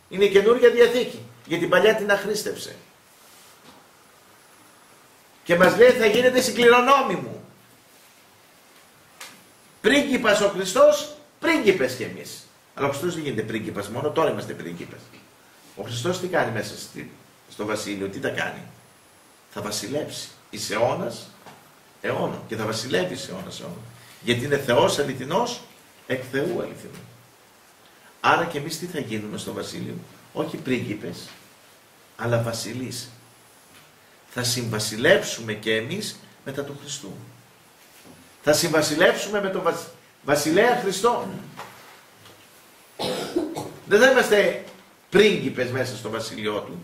Είναι καινούργια Διαθήκη. Για την παλιά την αχρήστευσε. Και μας λέει θα γίνετε συγκληρονόμοι μου. Πρίγκιπας ο Χριστός, πρίγκιπες κι εμείς. Αλλά ο Χριστός δεν γίνεται πρίγκιπας μόνο, τώρα είμαστε πρίγκιπες. Ο Χριστός τι κάνει μέσα στο βασίλειο, τι θα κάνει; Θα βασιλέψει εις αιώνας, αιώνα και θα βασιλεύει εις αιώνας αιώνα. Γιατί είναι Θεός αληθινός, εκ Θεού αληθινό. Άρα και εμείς τι θα γίνουμε στο βασίλειο, όχι πρίγκιπες, αλλά βασιλείς. Θα συμβασιλέψουμε και εμείς μετά του Χριστού. Θα συμβασιλέψουμε με τον βασιλέα Χριστό. Δεν θα είμαστε πρίγκιπες μέσα στο βασιλειό του,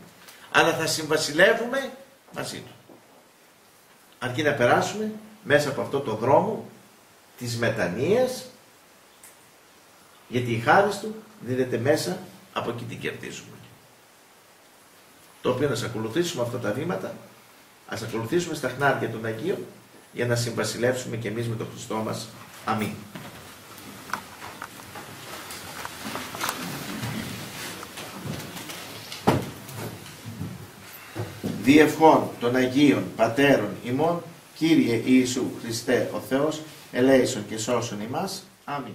αλλά θα συμβασιλεύουμε μαζί του. Αρκεί να περάσουμε μέσα από αυτό το δρόμο της μετανοίας, γιατί η χάρη του δίνεται μέσα, από εκεί την κερδίζουμε. Το οποίο να ακολουθήσουμε αυτά τα βήματα, ας ακολουθήσουμε στα χνάρια των Αγίων, για να συμβασιλεύσουμε και εμείς με τον Χριστό μας. Αμήν. διευχών των Αγίων Πατέρων ημών, Κύριε Ιησού Χριστέ ο Θεός, ελέησον και σώσον ημάς. Αμήν.